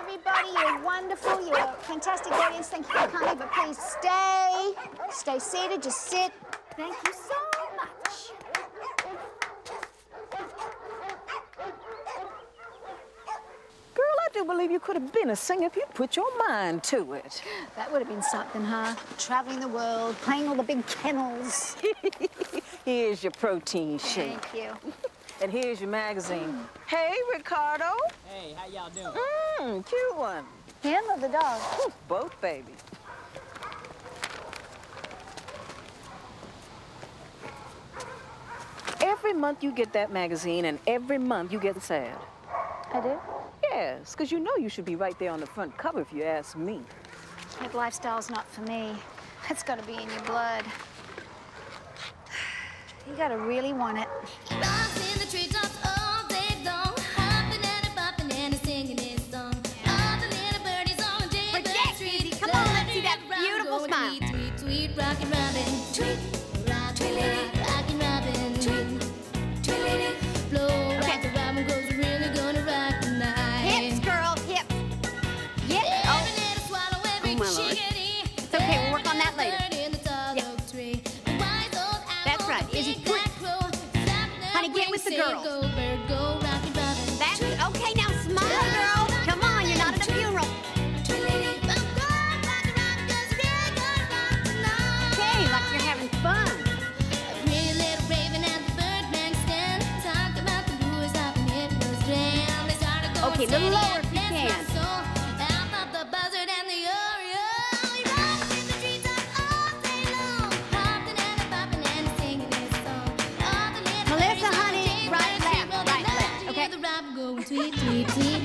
everybody. You're wonderful. You're a fantastic audience. Thank you for coming. But please stay. Stay seated. Just sit. Thank you so much. Girl, I do believe you could have been a singer if you'd put your mind to it. That would have been something, huh? Traveling the world, playing all the big kennels. Here's your protein shake. Thank you. And here's your magazine. Hey, Ricardo. Hey, how y'all doing? Mm. Mmm, cute one. Him or the dog? Ooh, both, baby. Every month you get that magazine, and every month you get sad. I do. Yes, because you know you should be right there on the front cover if you ask me. That lifestyle's not for me. It's got to be in your blood. You got to really want it. Tweet, tweet, tweet,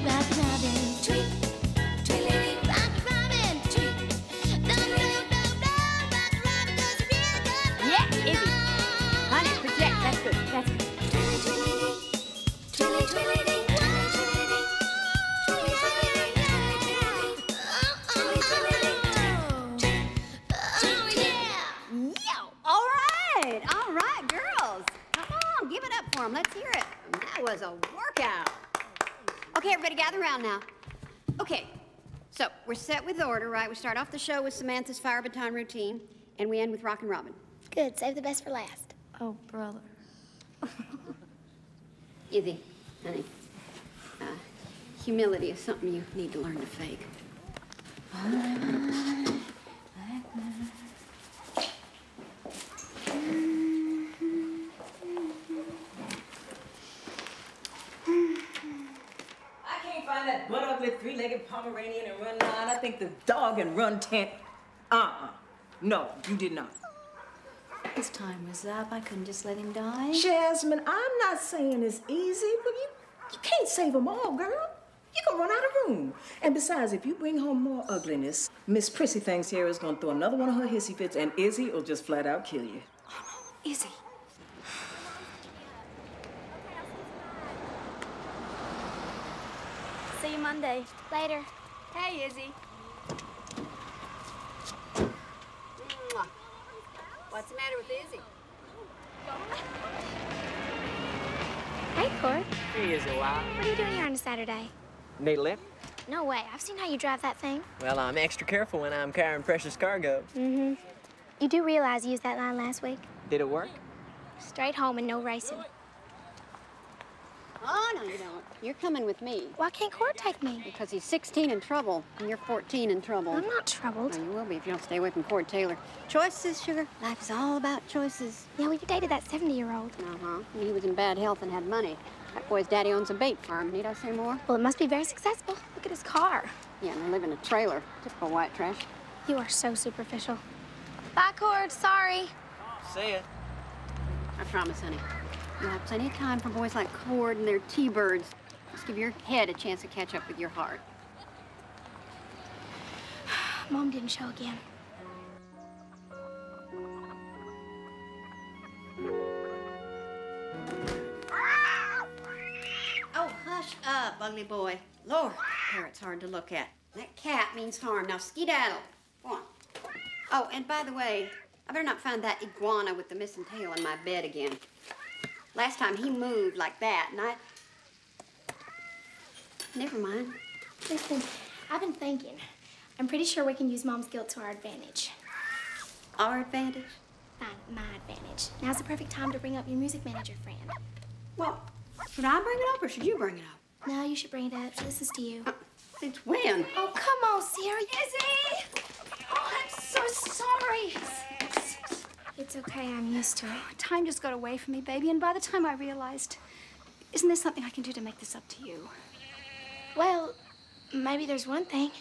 right? We start off the show with Samantha's fire baton routine, and we end with Rock and Robin. Good. Save the best for last. Oh, brother. Izzy, honey, uh, humility is something you need to learn to fake. I can't find that butt ugly three-legged Pomeranian and run nine. I think the dog and run ten. Uh-uh. No, you did not. His time was up. I couldn't just let him die. Jasmine, I'm not saying it's easy, but you, you can't save them all, girl. You can run out of room. And besides, if you bring home more ugliness, Miss Prissy thinks here is gonna throw another one of her hissy fits, and Izzy will just flat out kill you. Oh, no, Izzy. See you Monday. Later. Hey, Izzy. Mwah. What's the matter with Izzy? Hey, Court. He is a while. What are you doing here on a Saturday? Need a lift? No way. I've seen how you drive that thing. Well, I'm extra careful when I'm carrying precious cargo. Mm-hmm. You do realize you used that line last week? Did it work? Straight home and no racing. Oh, no, you don't. You're coming with me. Why can't Court take me? Because he's 16 in trouble, and you're 14 in trouble. I'm not troubled. No, you will be if you don't stay away from Cord Taylor. Choices, sugar. Life is all about choices. Yeah, well, you dated that 70-year-old. Uh-huh. He was in bad health and had money. That boy's daddy owns a bait farm. Need I say more? Well, it must be very successful. Look at his car. Yeah, and they live in a trailer. Typical white trash. You are so superficial. Bye, Cord. Sorry. See ya. I promise, honey. Have plenty of time for boys like Cord and their T-birds. Just give your head a chance to catch up with your heart. Mom didn't show again. Oh, hush up, ugly boy. Lord, parrot's hard to look at. That cat means harm. Now skedaddle. Go on. Oh, and by the way, I better not find that iguana with the missing tail in my bed again. Last time he moved like that, and I. Never mind. Listen, I've been thinking. I'm pretty sure we can use Mom's guilt to our advantage. Our advantage. Fine, my advantage. Now's the perfect time to bring up your music manager friend. Well, should I bring it up or should you bring it up? No, you should bring it up. She listens to you. Uh, Since when? Oh, come on, Sierra. Izzy! Oh, I'm so sorry. It's okay. I'm used to it. Time just got away from me, baby, and by the time I realized, isn't there something I can do to make this up to you? Well, maybe there's one thing.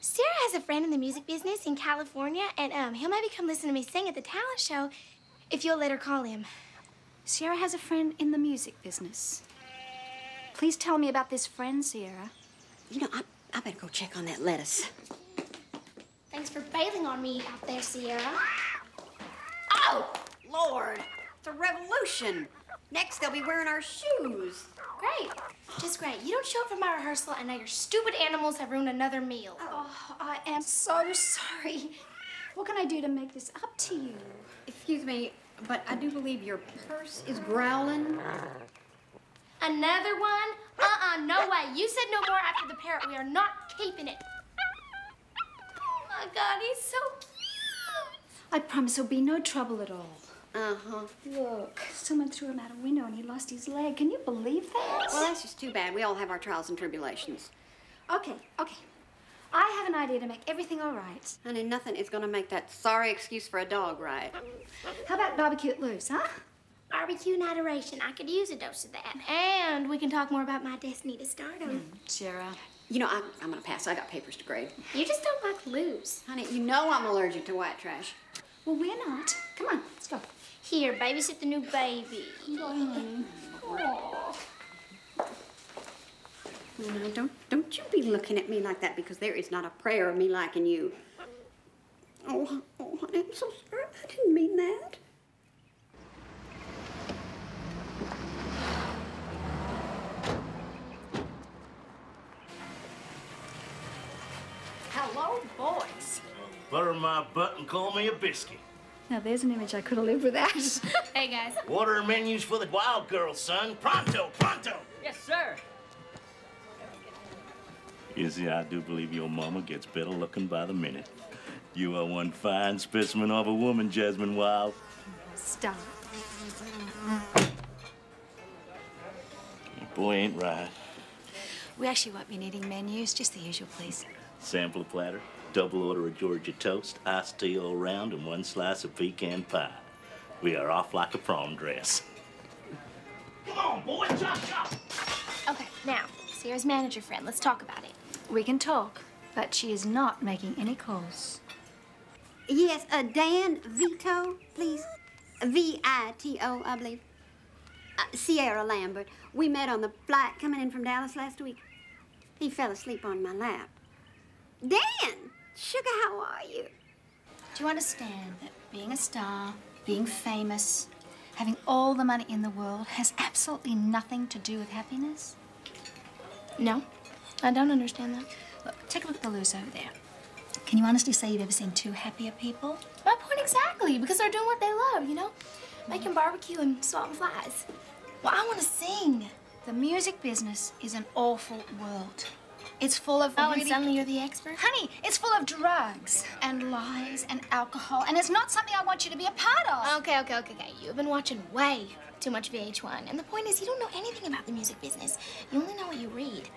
Sierra has a friend in the music business in California, and um, he'll maybe come listen to me sing at the talent show if you'll let her call him. Sierra has a friend in the music business. Please tell me about this friend, Sierra. You know, I, I better go check on that lettuce. Thanks for bailing on me out there, Sierra. Oh, Lord! It's a revolution. Next, they'll be wearing our shoes. Great. Just great. You don't show up for my rehearsal, and now your stupid animals have ruined another meal. Oh, I am so sorry. What can I do to make this up to you? Excuse me, but I do believe your purse is growling. Another one? Uh-uh, no way. You said no more after the parrot. We are not keeping it. Oh my God, he's so cute. I promise there'll be no trouble at all. Uh-huh. Look, someone threw him out a window and he lost his leg. Can you believe that? Well, that's just too bad. We all have our trials and tribulations. okay, okay. I have an idea to make everything all right. Honey, nothing is gonna make that sorry excuse for a dog right. How about barbecue at Lou's, huh? Barbecue and adoration. I could use a dose of that. And we can talk more about my destiny to stardom. Sierra. You know, I'm, I'm gonna pass. I got papers to grade. You just don't like Lou's. Honey, you know I'm allergic to white trash. Well, we're not. Come on, let's go. Here, babysit the new baby. No, don't don't you be looking at me like that because there is not a prayer of me liking you. Oh, oh, honey, I'm so sorry. I didn't mean that. Hello, boys. Butter my butt and call me a biscuit. Now, there's an image I could have lived without. Hey, guys. Order menus for the wild girl, son. Pronto, pronto. Yes, sir. Izzy, I do believe your mama gets better looking by the minute. You are one fine specimen of a woman, Jasmine Wilde. Stop. Boy ain't right. We actually won't be needing menus, just the usual, please. Sampler platter, double order of Georgia toast, iced tea all round, and one slice of pecan pie. We are off like a prom dress. Come on, boy, chop, chop. Okay, now, Sierra's manager friend. Let's talk about it. We can talk, but she is not making any calls. Yes, uh, Dan Vito, please. V-I-T-O, I believe. Uh, Sierra Lambert. We met on the flight coming in from Dallas last week. He fell asleep on my lap. Dan! Sugar, how are you? Do you understand that being a star, being famous, having all the money in the world has absolutely nothing to do with happiness? No, I don't understand that. Look, take a look at the Luz over there. Can you honestly say you've ever seen two happier people? My point exactly, because they're doing what they love, you know? Making barbecue and swatting flies. Well, I want to sing. The music business is an awful world. It's full of Oh, really... and suddenly you're the expert? Honey, it's full of drugs and lies and alcohol, and it's not something I want you to be a part of. Okay, okay, okay, okay. You've been watching way too much VH1. And the point is, you don't know anything about the music business. You only know what you read.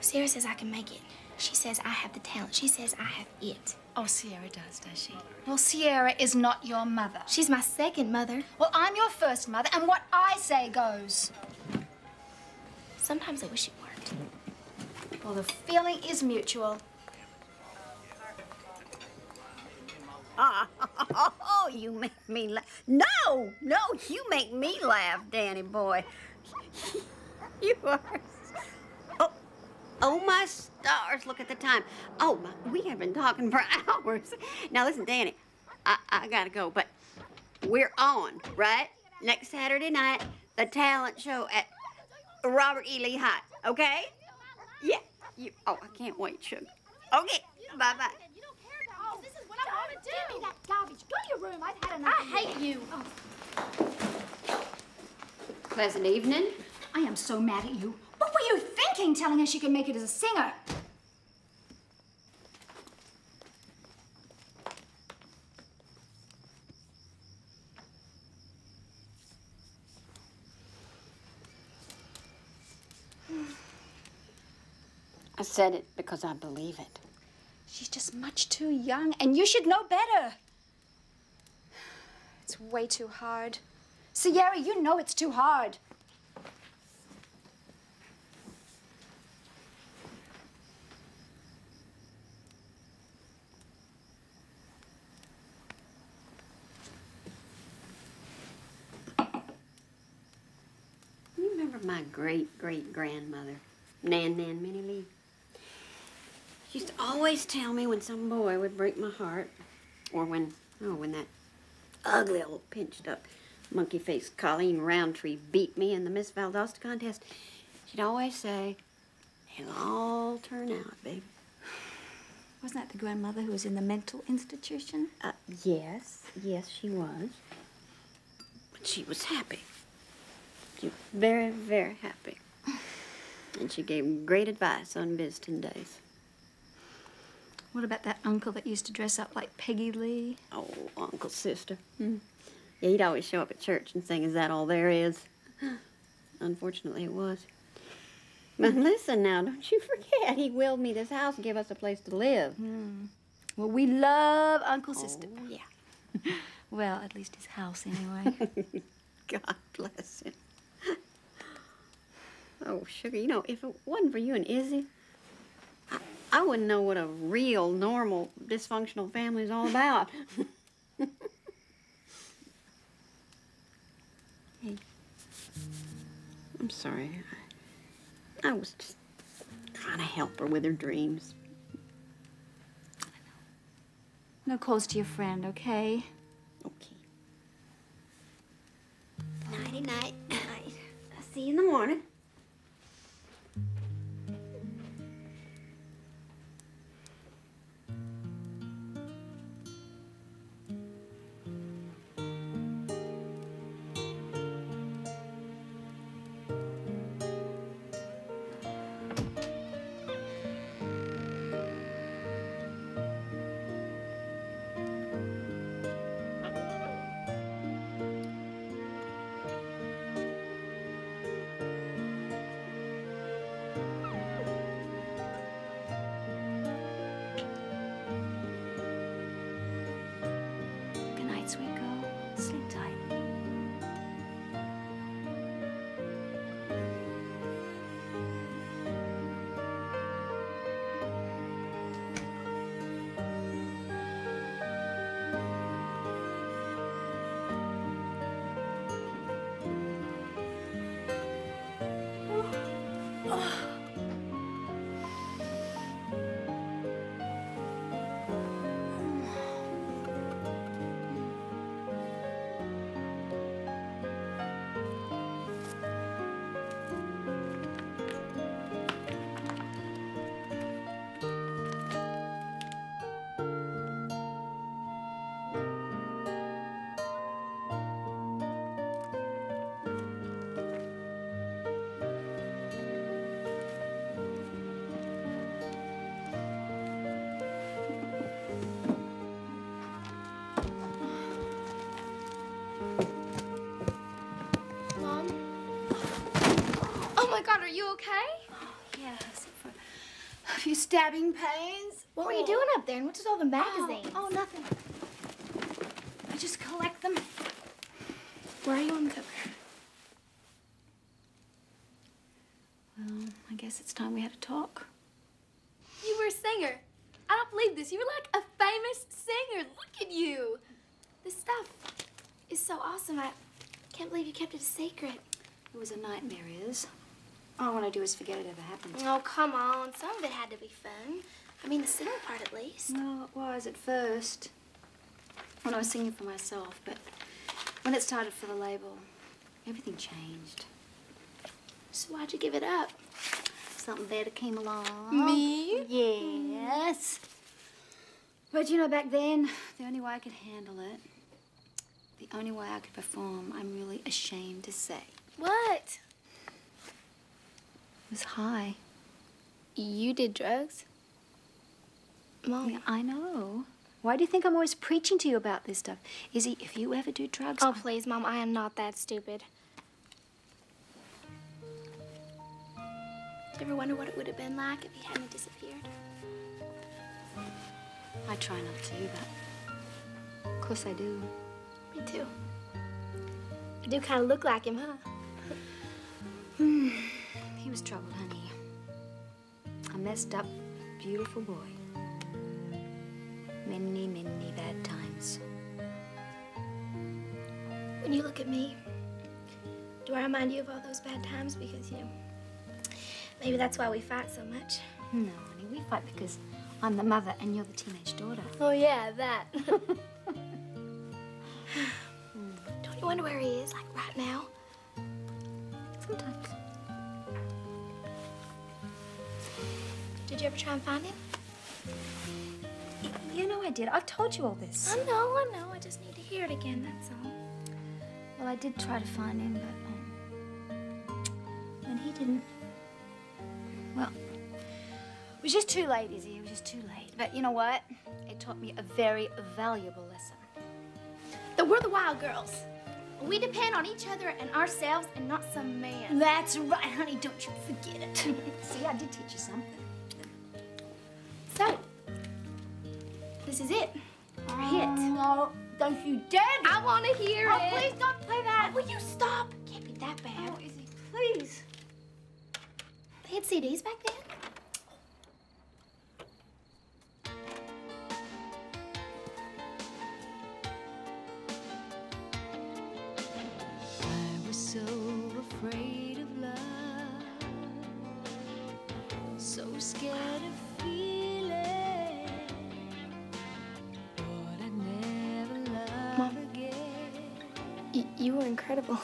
Sierra says I can make it. She says I have the talent. She says I have it. Oh, Sierra does, does she? Well, Sierra is not your mother. She's my second mother. Well, I'm your first mother, and what I say goes. sometimes I wish it weren't. Well, the feeling is mutual. Oh, you make me laugh. No, no, you make me laugh, Danny boy. you are. Oh, oh my stars! Look at the time. Oh, my, we have been talking for hours. Now listen, Danny, I, I gotta go, but we're on, right? Next Saturday night, the talent show at Robert E. Lee High. Okay? Yeah. You. Oh, I can't wait, sugar. Okay. Bye bye. You don't care about this. This is what I want to do. Give me that garbage. Go to your room. I've had enough. I hate you. Oh. Pleasant evening. I am so mad at you. What were you thinking telling her she could make it as a singer? Said it because I believe it. She's just much too young, and you should know better. It's way too hard. Sierra, you know it's too hard. You remember my great great grandmother, Nan Nan Minnie Lee? She used to always tell me when some boy would break my heart, or when, oh, when that ugly old pinched up monkey faced Colleen Roundtree beat me in the Miss Valdosta contest. She'd always say, It'll all turn out, baby. Wasn't that the grandmother who was in the mental institution? Uh, yes, yes, she was. But she was happy. She was very, very happy. And she gave great advice on visiting days. What about that uncle that used to dress up like Peggy Lee? Oh, Uncle Sister. Hmm. Yeah, he'd always show up at church and sing, Is that all there is? Unfortunately, it was. But listen now, don't you forget, he willed me this house and gave us a place to live. Well, we love Uncle Sister. Oh, yeah. Well, at least his house, anyway. God bless him. Oh, sugar, you know, if it wasn't for you and Izzy, I, wouldn't know what a real, normal, dysfunctional family is all about. hey, I'm sorry. I, I was just trying to help her with her dreams. no calls to your friend, okay? Okay. Nighty night. Night. I'll see you in the morning. Are you okay? Oh, yes, for a few stabbing pains. What were you doing up there? And what's with all the magazines? Oh, oh, nothing. I just collect them. Where are you on the cover? Well, I guess it's time we had a talk. You were a singer. I don't believe this. You were like a famous singer. Look at you. This stuff is so awesome. I can't believe you kept it a secret. It was a nightmare, Iz. All I want to do is forget it ever happened. Oh, come on. Some of it had to be fun. I mean, the singing part at least. Well, it was at first. When I was singing for myself, but when it started for the label, everything changed. So why'd you give it up? Something better came along. Me? Yes. But you know, back then, the only way I could handle it, the only way I could perform, I'm really ashamed to say, What? Was high. You did drugs? Mom. Yeah, I know. Why do you think I'm always preaching to you about this stuff? Izzy, if you ever do drugs, Oh, please, Mom. I am not that stupid. Do you ever wonder what it would have been like if he hadn't disappeared? I try not to, but of course I do. Me too. I do kind of look like him, huh? Hmm. He was troubled, honey. A messed up, beautiful boy. Many, many bad times. When you look at me, do I remind you of all those bad times? Because, you know, maybe that's why we fight so much. No, honey, we fight because I'm the mother and you're the teenage daughter. Oh, yeah, that. Don't you wonder where he is, like right now? Sometimes. Did you ever try and find him? You know I did. I've told you all this. I know, I know. I just need to hear it again, that's all. Well, I did try to find him, but um, when he didn't, well, it was just too late, Izzy. It was just too late. But you know what? It taught me a very valuable lesson. That we're the wild girls. We depend on each other and ourselves and not some man. That's right, honey. Don't you forget it. See, I did teach you something. This is it. Our hit. No, don't you dare! do I want to hear Oh, it. please don't play that. Will you stop? Can't be that bad. Oh, Izzy, please. They had CDs back then? Incredible.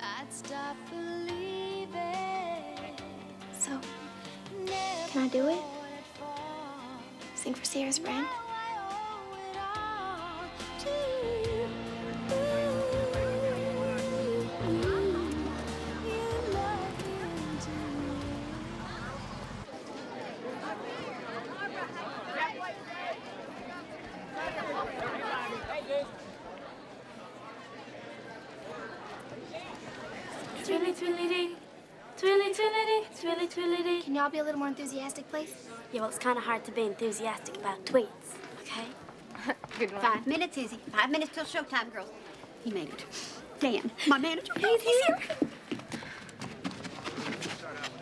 I'd stop believing. So, can I do it? Sing for Sierra's friend? Twilly twilly dee, twilly twilly twilly twilly. Can y'all be a little more enthusiastic, please? Yeah, well, it's kind of hard to be enthusiastic about tweets, okay? Good one. Five minutes, Izzy. Five minutes till showtime, girls. He made it. Dan, my manager, he's here.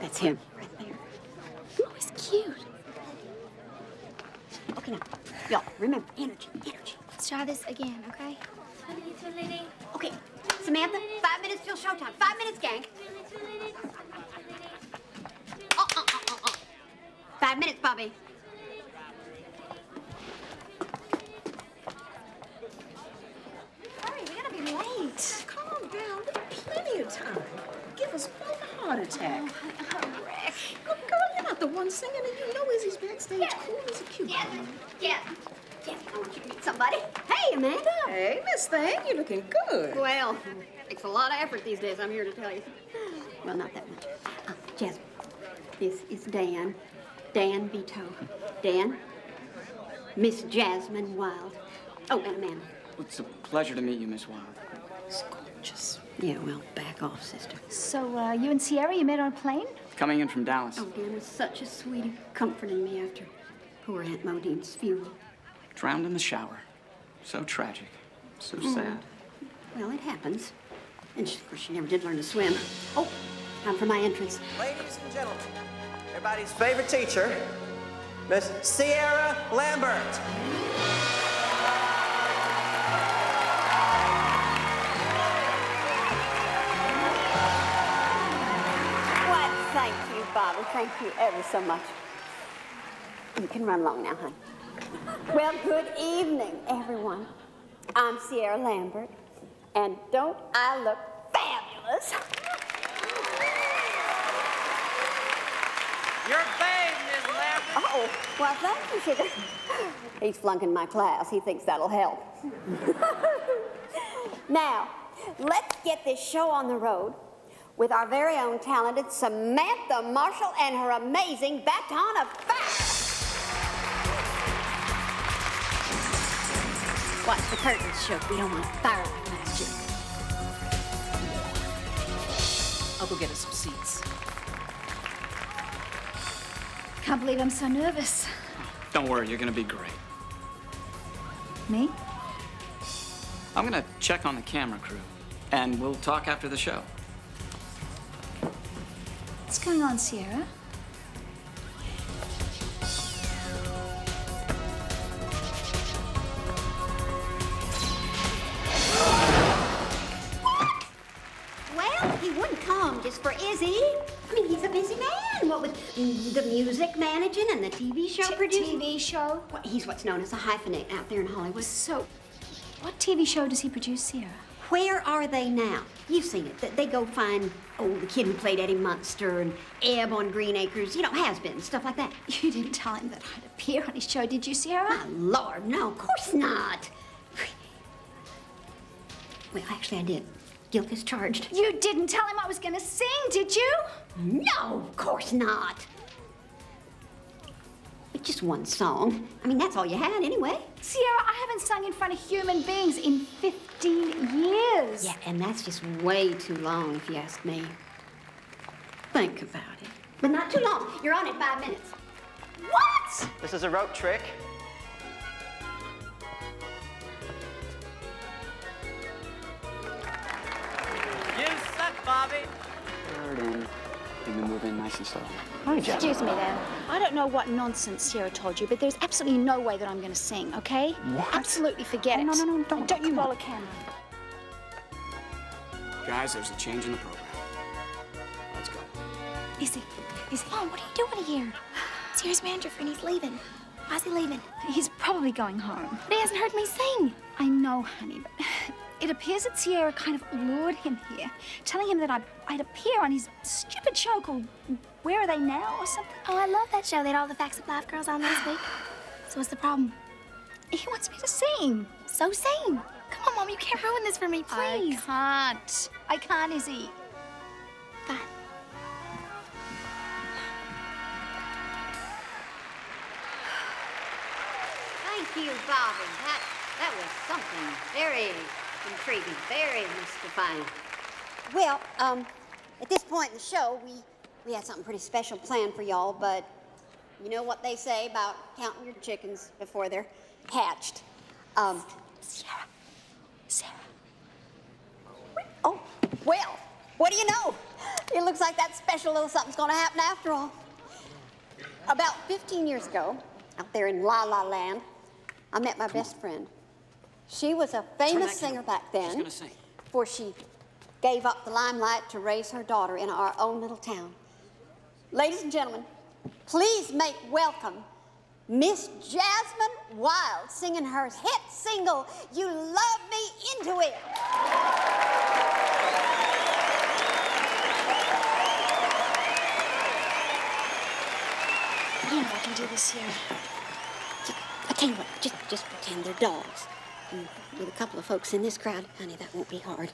That's him, right there. Oh, he's cute. Okay, now, y'all, remember, energy, energy. Let's try this again, okay? Twilly twilly dee, Okay, Samantha, five minutes till showtime. Five minutes, gang. twilly twilly dee. Uh, uh, uh. Five minutes, Bobby. Hurry, we're gonna be late. Calm down. There's plenty of time. Give us both a heart attack. Oh, Rick. Look, girl, you're not the one singing, and you know Izzy's backstage cool as a cucumber. Yeah. Yeah, I want you to meet somebody. Hey, Amanda. Hey, Miss Thing, you're looking good. Well, it takes a lot of effort these days, I'm here to tell you. Well, not that much. Uh, Jasmine, this is Dan. Dan Vito. Dan, Miss Jasmine Wilde. Oh, and Amanda. It's a pleasure to meet you, Miss Wilde. It's gorgeous. Yeah, well, back off, sister. So, uh, you and Sierra, you met on a plane? Coming in from Dallas. Oh, Dan was such a sweetie, comforting me after poor Aunt Modine's funeral. Drowned in the shower. So tragic. So Mm. sad. Well, it happens. And she, of course, she never did learn to swim. Oh, time for my entrance. Ladies and gentlemen, Everybody's favorite teacher, Miss Sierra Lambert. What? Thank you, Bobby. Thank you ever so much. You can run along now, hon. Well, good evening, everyone. I'm Sierra Lambert, and don't I look fabulous? Your babe, Miss Lambert. Oh, well, thank you, sugar. He's flunking my class. He thinks that'll help. now, let's get this show on the road with our very own talented Samantha Marshall and her amazing baton of fire. Watch the curtains shook. We don't want fire like last year. I'll go get us some seats. Can't believe I'm so nervous. Don't worry, you're gonna be great. Me? I'm gonna check on the camera crew, and we'll talk after the show. What's going on, Sierra? He wouldn't come just for Izzy. I mean, he's a busy man. What with the music managing and the TV show producing. TV show? Well, he's what's known as a hyphenate out there in Hollywood. So, what TV show does he produce, Sierra? Where are they now? You've seen it. Th- They go find, oh, the kid who played Eddie Munster and Eb on Green Acres, you know, has-been, stuff like that. You didn't tell him that I'd appear on his show, did you, Sierra? My lord, no, of course not. Well, actually, I did. Guilt is charged. You didn't tell him I was gonna sing, did you? No, of course not. But just one song. I mean, that's all you had anyway. Sierra, I haven't sung in front of human beings in 15 years. Yeah, and that's just way too long, if you ask me. Think about it. But not too long. You're on in five minutes. What? This is a rope trick. Bobby. Third in. Can we move in nice and slow? Excuse me then. I don't know what nonsense Sierra told you, but there's absolutely no way that I'm going to sing, okay? What? Absolutely forget Oh, it. no, no, no, don't. Don't you Come roll a camera. Guys, there's a change in the program. Let's go. Izzy, Izzy, Mom, what are you doing here? Sierra's manager friend, he's leaving. Why's he leaving? He's probably going home. But he hasn't heard me sing. I know, honey, but it appears that Sierra kind of lured him here, telling him that I'd, I'd appear on his stupid show called Where Are They Now or something. Oh, I love that show. They had all the Facts of Life girls on last week. So what's the problem? He wants me to sing. So sing. Come on, Mom, you can't ruin this for me, please. I can't. I can't, Izzy. Fine. Thank you, Bobby. That that was something very intriguing, very mystifying. Well, um, at this point in the show, we we had something pretty special planned for y'all, but you know what they say about counting your chickens before they're hatched. Um, Sierra. Sarah. oh, well, what do you know? It looks like that special little something's going to happen after all. About 15 years ago, out there in La La Land, I met my best friend. She was a famous singer back then. She's gonna sing. Before she gave up the limelight to raise her daughter in our own little town. Ladies and gentlemen, please make welcome Miss Jasmine Wilde singing her hit single, You Love Me Into It. I don't know if I can do this here. I tell you what, just, just pretend they're dogs. With a couple of folks in this crowd, honey, that won't be hard.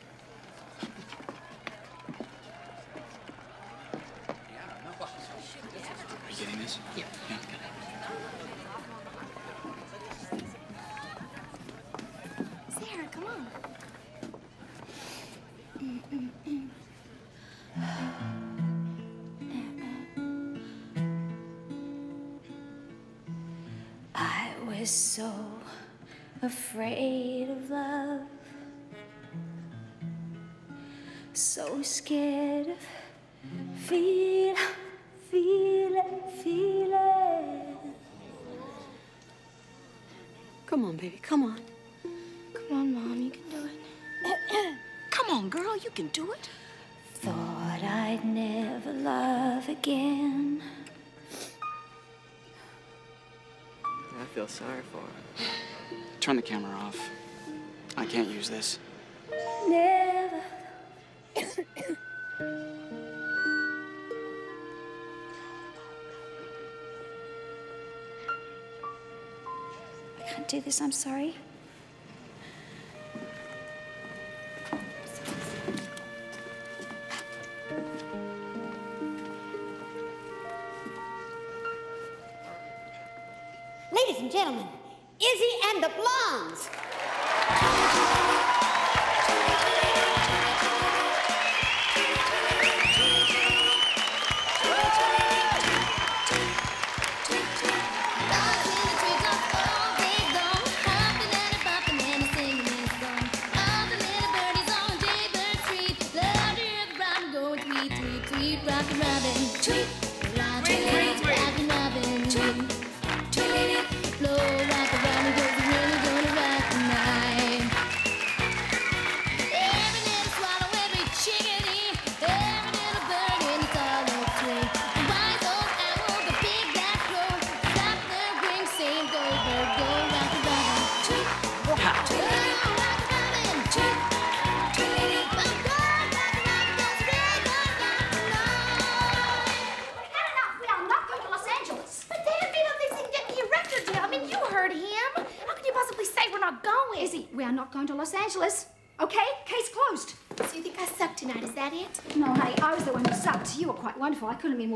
scared of feel, feel. Come on, baby, come on. Come on, Mom, you can do it. come on, girl, you can do it. Thought I'd never love again. I feel sorry for her. Turn the camera off. I can't use this. Never this, I'm sorry.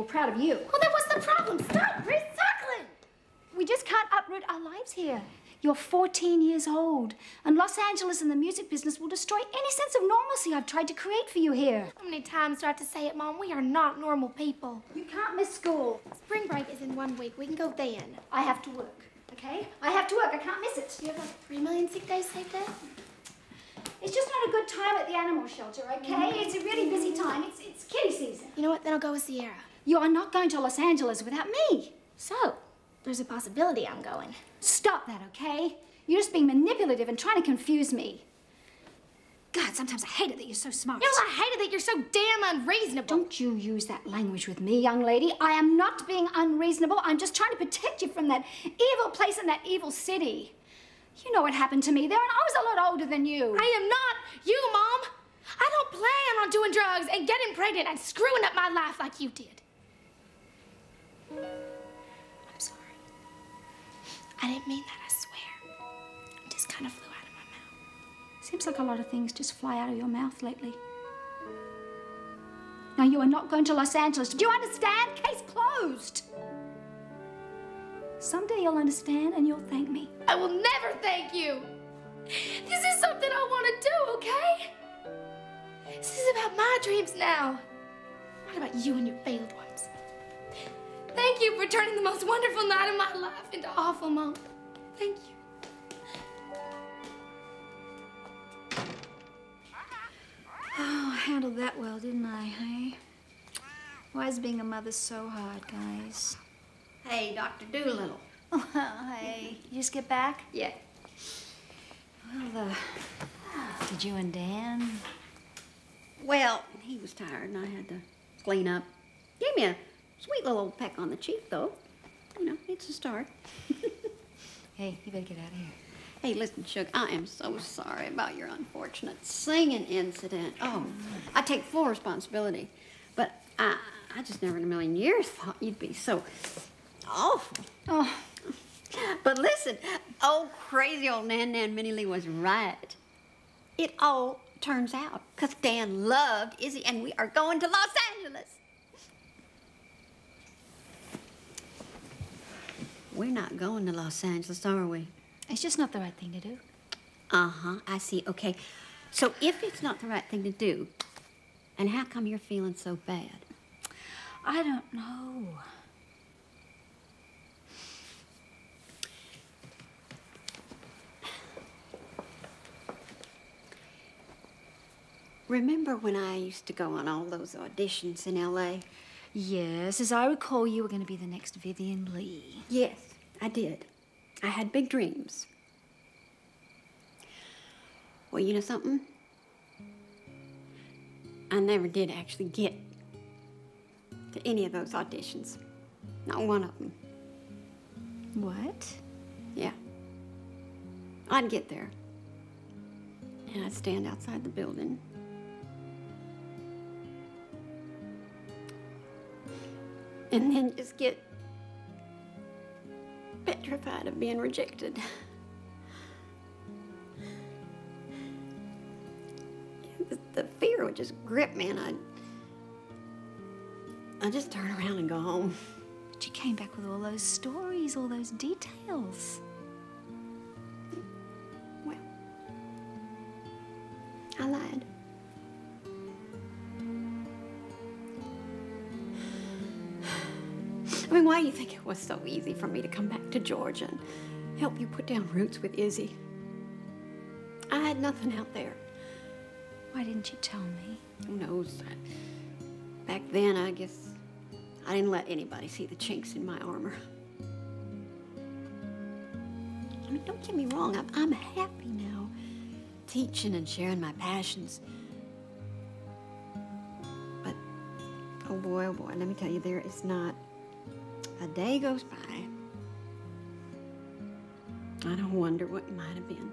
Proud of you. Well, then what's the problem? Stop recycling. We just can't uproot our lives here. You're 14 years old, and Los Angeles and the music business will destroy any sense of normalcy I've tried to create for you here. How many times do I have to say it, Mom? We are not normal people. You can't miss school. Spring break is in one week. We can go then. I have to work, okay? I have to work. I can't miss it. You have like three million sick days saved up? It's just not a good time at the animal shelter, okay? It's a really busy time. It's, it's kitty season. You know what? Then I'll go with Sierra. You are not going to Los Angeles without me. So, there's a possibility I'm going. Stop that, okay? You're just being manipulative and trying to confuse me. God, sometimes I hate it that you're so smart. No, I hate it that you're so damn unreasonable. Don't you use that language with me, young lady. I am not being unreasonable. I'm just trying to protect you from that evil place and that evil city. You know what happened to me there, and I was a lot older than you. I am not you, Mom. I don't plan on doing drugs and getting pregnant and screwing up my life like you did. I'm sorry. I didn't mean that, I swear. It just kind of flew out of my mouth. Seems like a lot of things just fly out of your mouth lately. Now, you are not going to Los Angeles. Do you understand? Case closed. Someday you'll understand and you'll thank me. I will never thank you. This is something I want to do, okay? This is about my dreams now. What about you and your failed ones. Thank you for turning the most wonderful night of my life into awful moment. Thank you. Oh, I handled that well, didn't I, hey? Why is being a mother so hard, guys? Hey, Dr. Doolittle. Oh, hey, you just get back? Yeah. Well, uh, did you and Dan? Well, he was tired and I had to clean up. Gave me a sweet little peck on the cheek, though. You know, it's a start. Hey, you better get out of here. Hey, listen, Sugar, I am so sorry about your unfortunate singing incident. Oh, I take full responsibility. But I, I just never in a million years thought you'd be so awful. Oh. But listen, old crazy old Nan Nan Minnie Lee was right. It all turns out because Dan loved Izzy and we are going to Los Angeles. We're not going to Los Angeles, are we? It's just not the right thing to do. Uh huh, I see. Okay. So if it's not the right thing to do, and how come you're feeling so bad? I don't know. Remember when I used to go on all those auditions in LA? Yes, as I recall, you were going to be the next Vivien Leigh. Yes, I did. I had big dreams. Well, you know something? I never did actually get to any of those auditions. Not one of them. What? Yeah. I'd get there. And I'd stand outside the building. And then just get petrified of being rejected. The, fear would just grip me, and I'd, I'd just turn around and go home. But you came back with all those stories, all those details. You think it was so easy for me to come back to Georgia and help you put down roots with Izzy? I had nothing out there. Why didn't you tell me? Who knows? Back then, I guess I didn't let anybody see the chinks in my armor. I mean, don't get me wrong, I'm, I'm happy now, teaching and sharing my passions. But, oh boy, oh boy, let me tell you, there is not a day goes by. I don't wonder what might have been.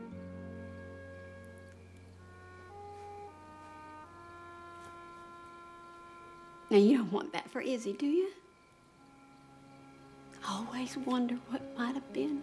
Now, you don't want that for Izzy, do you? Always wonder what might have been.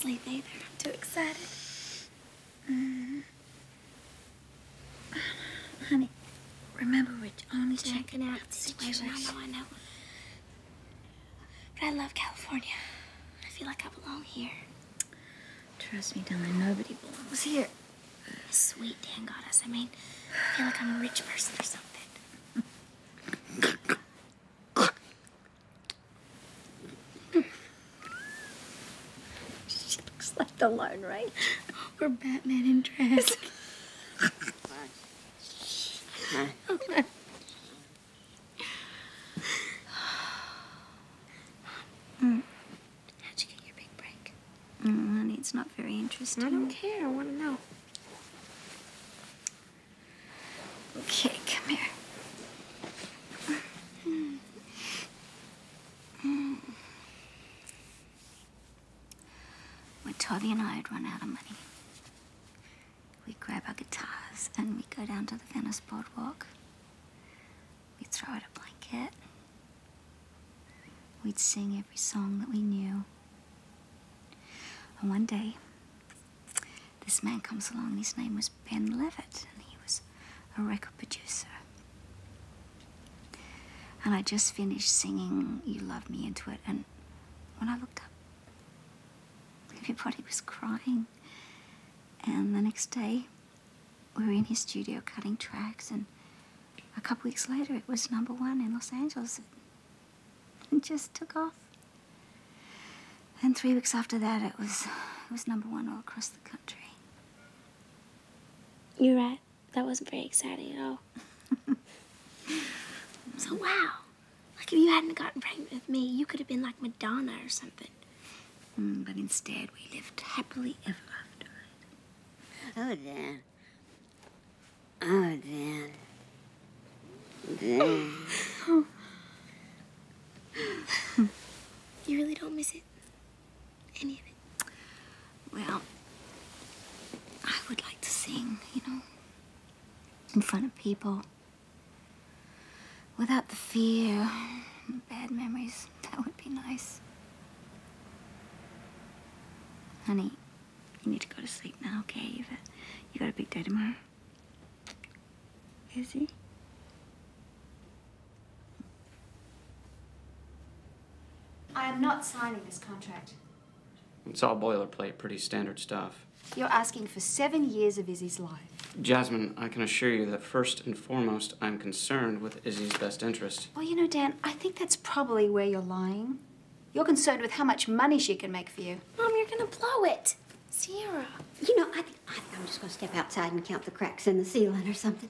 Sleep either. I'm too excited. Mm. Honey, remember we're only checking out the situation. I know, I know. But I love California. I feel like I belong here. Trust me, darling, nobody belongs here. Sweet Dan got us. I mean, I feel like I'm a rich person or something. She the Lone Ranger. Or Batman in dress. Okay. Mm. How'd you get your big break? Mm, honey, it's not very interesting. I don't care. I want to know. Okay, come here. When Toby and I had run out of money, we grab our guitars and we go Venice boardwalk. We'd throw out a blanket. We'd sing every song that we knew. And one day, this man comes along. His name was Ben Levitt, and he was a record producer. And I just finished singing You Love Me into it, and when I looked up, everybody was crying. And the next day, we were in his studio cutting tracks, and a couple weeks later, it was number one in Los Angeles. It just took off. And three weeks after that, it was it was number one all across the country. You're right. That wasn't very exciting at all. so, wow. Like, if you hadn't gotten pregnant with me, you could have been like Madonna or something. Mm, but instead, we lived happily ever after. Oh, Dan. Oh, Dan. Dan. Oh. You really don't miss it? Any of it? Well, I would like to sing, you know, in front of people. Without the fear, bad memories, that would be nice. Honey, you need to go to sleep now, okay? You've, you got a big day tomorrow. Is he? I am not signing this contract. It's all boilerplate, pretty standard stuff. You're asking for seven years of Izzy's life. Jasmine, I can assure you that first and foremost, I'm concerned with Izzy's best interest. Well, you know, Dan, I think that's probably where you're lying. You're concerned with how much money she can make for you. Mom, you're gonna blow it. Sierra. You know, I think, I think I'm just gonna step outside and count the cracks in the ceiling or something.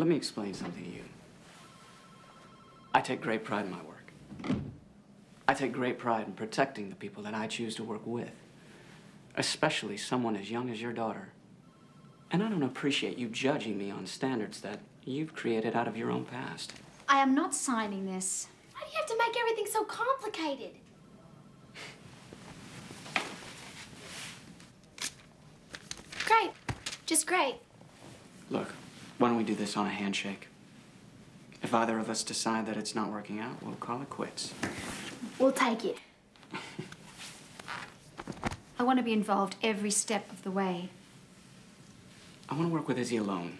Let me explain something to you. I take great pride in my work. I take great pride in protecting the people that I choose to work with, especially someone as young as your daughter. And I don't appreciate you judging me on standards that you've created out of your own past. I am not signing this. Why do you have to make everything so complicated? Great. Just great. Look, why don't we do this on a handshake? If either of us decide that it's not working out, we'll call it quits. We'll take it. I want to be involved every step of the way. I want to work with Izzy alone,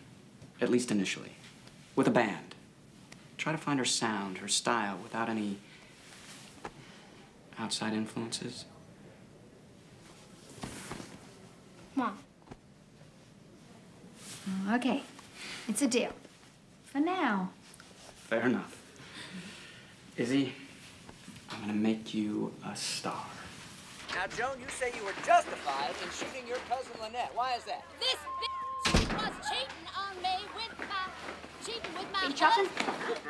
at least initially, with a band. Try to find her sound, her style, without any outside influences. Mom. Okay, it's a deal. For now. Fair enough. Izzy, I'm gonna make you a star. Now, Joan, you say you were justified in shooting your cousin Lynette. Why is that? This bitch was cheating on me with my cheating with my Are you chopping? husband.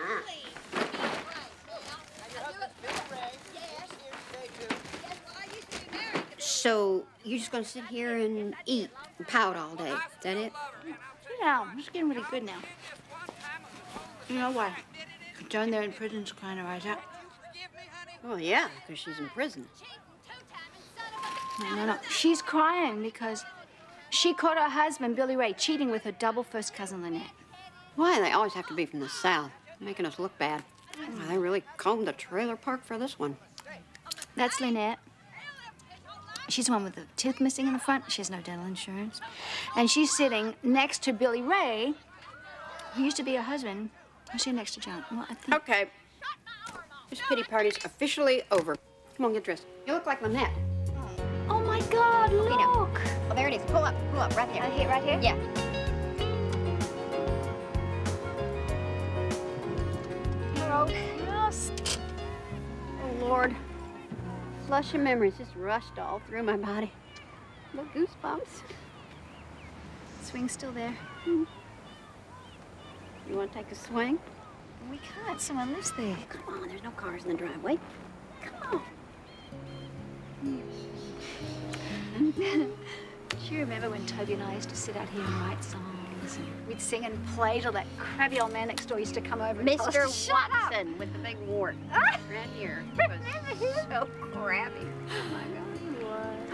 So you're just gonna sit here and eat and pout all day? Is that it? Yeah, it's getting really good now. You know why? Down there in prison's crying her eyes out. Well, yeah, because she's in prison. No, no, no. She's crying because she caught her husband, Billy Ray, cheating with her double first cousin, Lynette. Why? They always have to be from the South, making us look bad. Why, they really combed the trailer park for this one. That's Lynette. She's the one with the tooth missing in the front. She has no dental insurance. And she's sitting next to Billy Ray, who used to be her husband. Who's she next to John? Well, I think... Okay. This pity party's officially over. Come on, get dressed. You look like Lynette. Oh my God, look! Oh, there it is. Pull up, pull up, right there. Right here, right here? Yeah. Oh, yes. Oh, Lord. Flush of memories just rushed all through my body. The goosebumps. Swing's still there. Mm-hmm. You want to take a swing? We can't. Someone lives there. Oh, come on, there's no cars in the driveway. Come on. Do you remember when Toby and I used to sit out here and write songs? And we'd sing and play till that crabby old man next door used to come over and tell us Mr. to. Watson with the big wart right here. He was so crabby. Oh my God.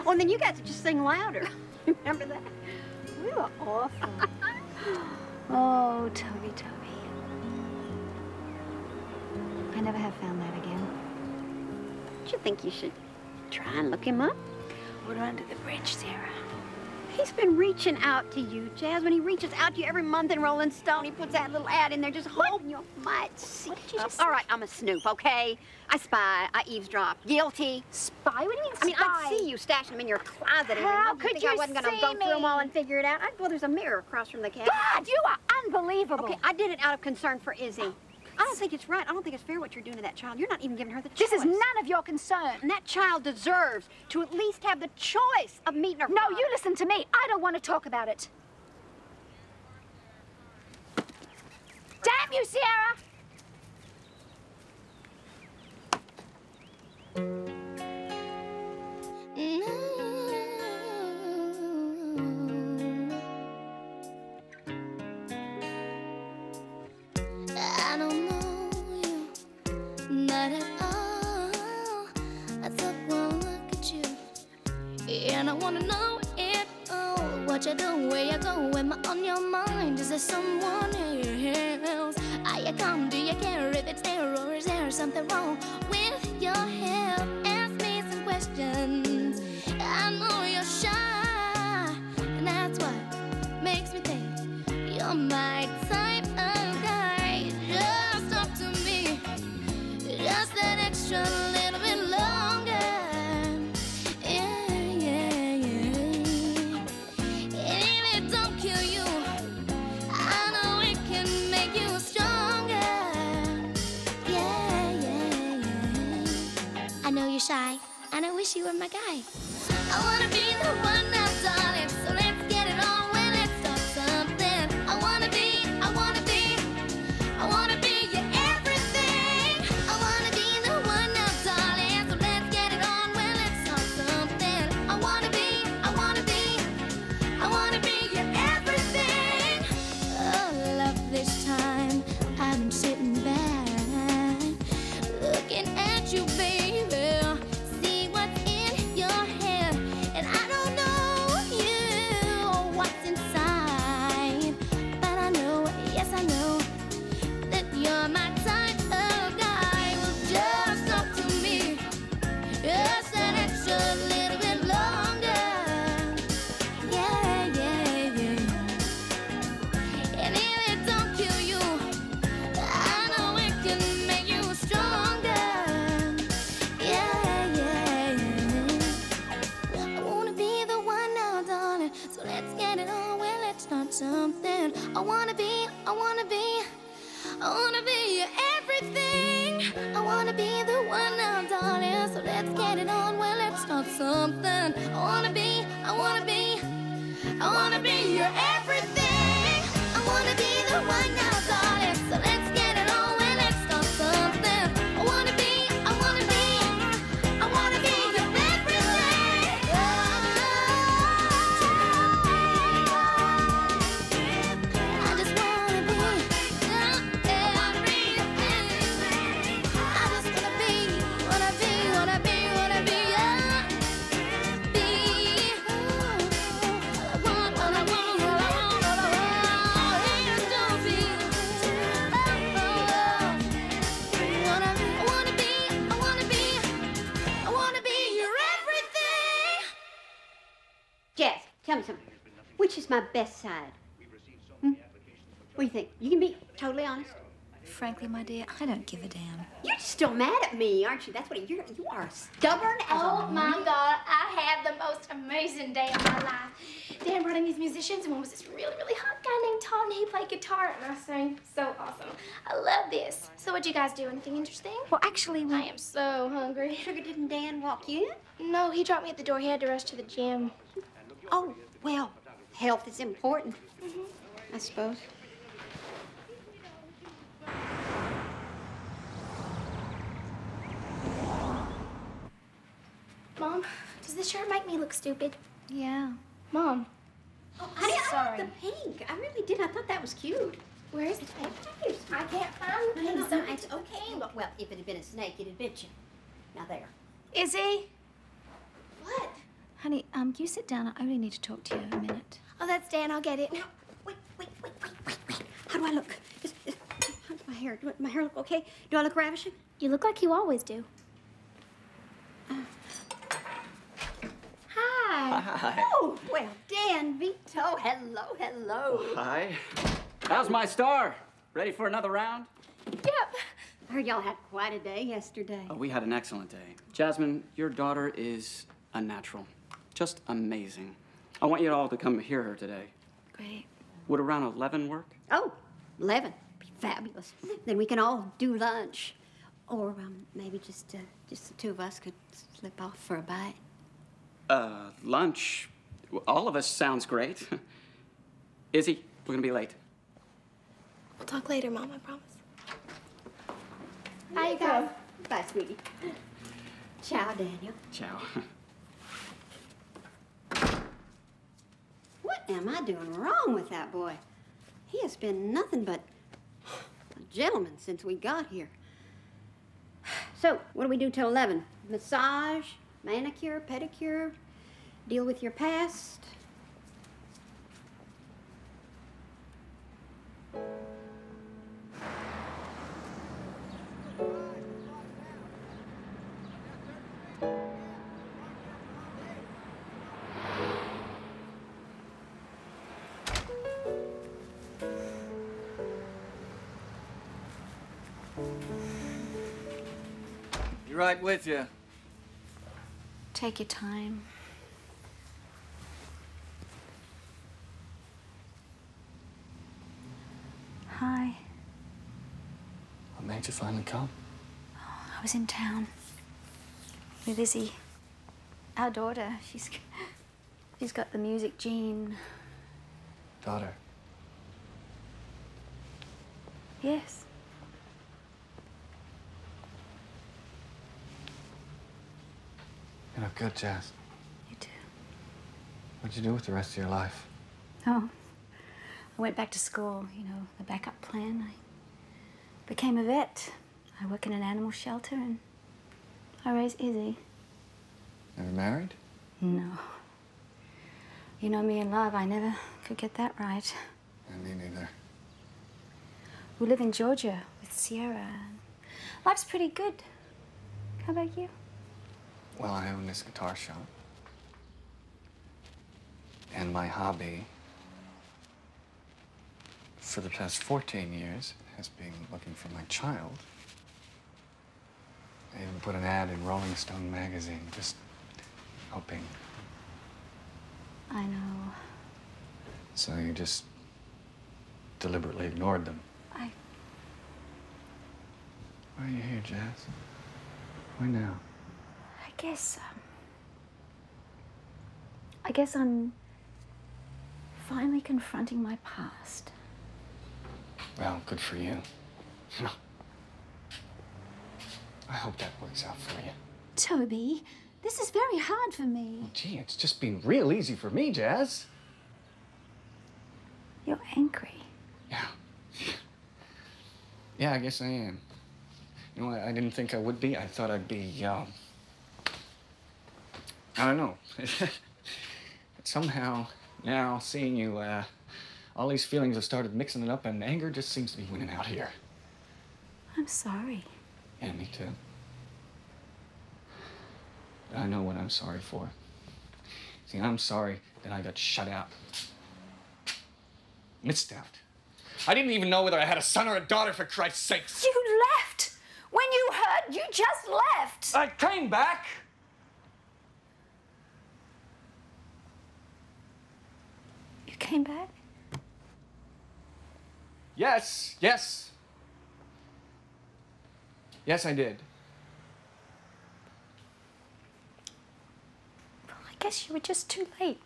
Oh, and then you guys would just sing louder. Remember that? We were awful. oh, Toby, Toby. I never have found that again. Don't you think you should try and look him up? We're under the bridge, Sierra. He's been reaching out to you, Jasmine. He reaches out to you every month in Rolling Stone. He puts that little ad in there just hoping you might see. What did you Uh, just All right, I'm a snoop, okay? I spy. I eavesdrop. Guilty. Spy? What do you mean I mean, I spy? see you stashing them in your closet. How month. could think you I wasn't gonna see go through them all and figure it out? I, well, there's a mirror across from the cabinet. God, you are unbelievable. Okay, I did it out of concern for Izzy. I don't think it's right. I don't think it's fair what you're doing to that child. You're not even giving her the choice. This is none of your concern. And that child deserves to at least have the choice of meeting her No, father. you listen to me. I don't want to talk about it. Damn you, Sierra! I wanna know it all. What what you do, where you go, am I on your mind? Is there someone else? Are you come, do you care if it's there, or is there something wrong with your help? Were my guy. Best side? Hmm? What do you think? You can be totally honest. Frankly, my dear, I don't give a damn. You're still mad at me, aren't you? That's what you're. You are stubborn Oh my god, I had the most amazing day of my life. Dan brought in these musicians, and one was this really, really hot guy named Todd, and he played guitar, and I sang so awesome. I love this. So what'd you guys do? Anything interesting? Well, actually, we... I am so hungry. Sugar, didn't Dan walk you? No, he dropped me at the door. He had to rush to the gym. Oh, well, health is important, I suppose. Mom, does this shirt make me look stupid? Yeah. Mom. Oh, honey, I Sorry. like the pink. I really did. I thought that was cute. Where is the pink? I can't find the No, pink. no, no, so it's okay. But, well, if it had been a snake, it'd have bit you. Now there. Izzy. What? Honey, um, you sit down. I only need to talk to you a minute. Oh, that's Dan. I'll get it. No. Wait, wait, wait, wait, wait, wait. How do I look? Is, is, how's my hair? Do my hair look okay? Do I look ravishing? You look like you always do. Hi. Hi. Oh, well, Dan Vito. Hello, hello. Hi. How's my star? Ready for another round? Yep. I heard y'all had quite a day yesterday. Oh, we had an excellent day. Jasmine, your daughter is a natural. Just amazing. I want you all to come hear her today. Great. Would around 11 work? Oh, 11. Be fabulous. Then we can all do lunch. Or um, maybe just uh, just the two of us could slip off for a bite. Uh, lunch. All of us sounds great. Izzy, we're gonna be late. We'll talk later, Mom. I promise. Bye, you guys. Bye, sweetie. Ciao, Daniel. Ciao. am I doing wrong with that boy? He has been nothing but a gentleman since we got here. So, what do we do till 11? Massage, manicure, pedicure, deal with your past? Right with you. Take your time. Hi. What made you finally come? I was in town with Izzy, our daughter. She's she's got the music gene. Daughter. Yes. You look good, Jazz. You too. What'd you do with the rest of your life? Oh, I went back to school. You know, the backup plan. I became a vet. I work in an animal shelter and I raise Izzy. Never married? No. You know me in love. I never could get that right. And me neither. We live in Georgia with Sierra. Life's pretty good. How about you? Well, I own this guitar shop. And my hobby for the past 14 years has been looking for my child. I even put an ad in Rolling Stone magazine, just hoping. I know. So you just deliberately ignored them. I. Why are you here, Jazz? Why now? I guess. Um, I guess I'm finally confronting my past. Well, good for you. I hope that works out for you. Toby, this is very hard for me. Gee, it's just been real easy for me, Jazz. You're angry. Yeah, yeah, I guess I am. You know, I, I didn't think I would be. I thought I'd be, um, I don't know. but somehow, now, seeing you, uh, all these feelings have started mixing it up, and anger just seems to be winning out here. I'm sorry. Yeah, me too. But I know what I'm sorry for. See, I'm sorry that I got shut out. Missed out. I didn't even know whether I had a son or a daughter, for Christ's sakes. You left! When you heard, you just left! I came back! Came back? Yes, yes. Yes, I did. Well, I guess you were just too late.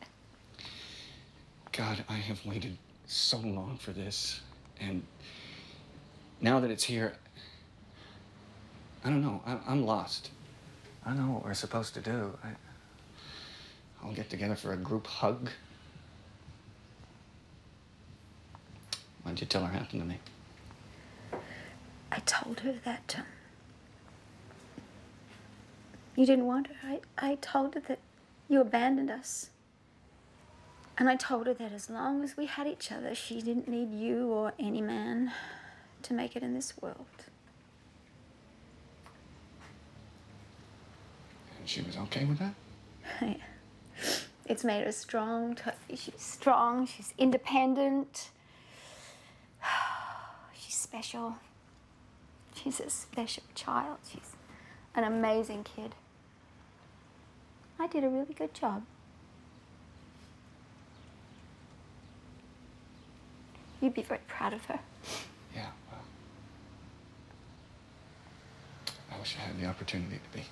God, I have waited so long for this. And now that it's here, I don't know. I, I'm lost. I don't know what we're supposed to do. I, I'll get together for a group hug. Why'd you tell her happened to me? I told her that um, you didn't want her. I, I told her that you abandoned us. And I told her that as long as we had each other, she didn't need you or any man to make it in this world. And she was okay with that? yeah. It's made her strong. She's strong. She's independent. Special. She's a special child. She's an amazing kid. I did a really good job. You'd be very proud of her. Yeah, well. I wish I had the opportunity to be.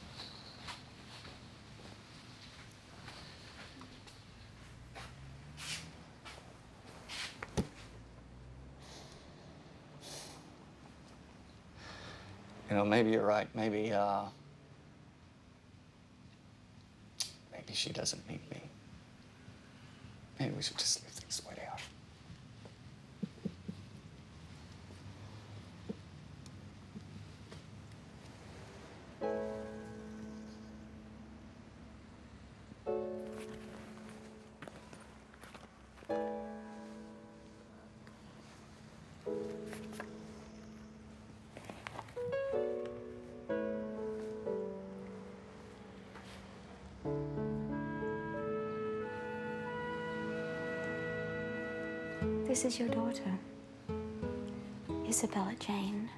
You know, maybe you're right. Maybe, uh, maybe she doesn't need me. Maybe we should just leave This is your daughter, Isabella Jane.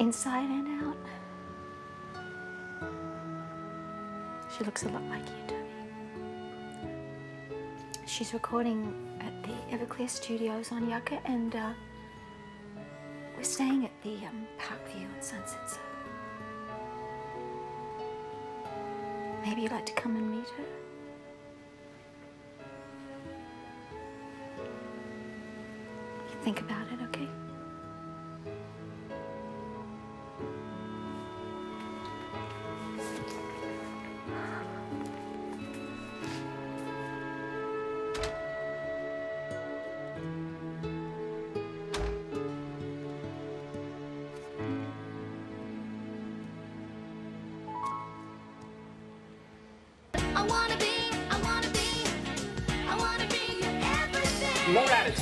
Inside and out. She looks a lot like you, Toby. She's recording Everclear Studios on Yucca, and uh, we're staying at the um, Parkview on Sunset. So maybe you'd like to come and meet her. Think about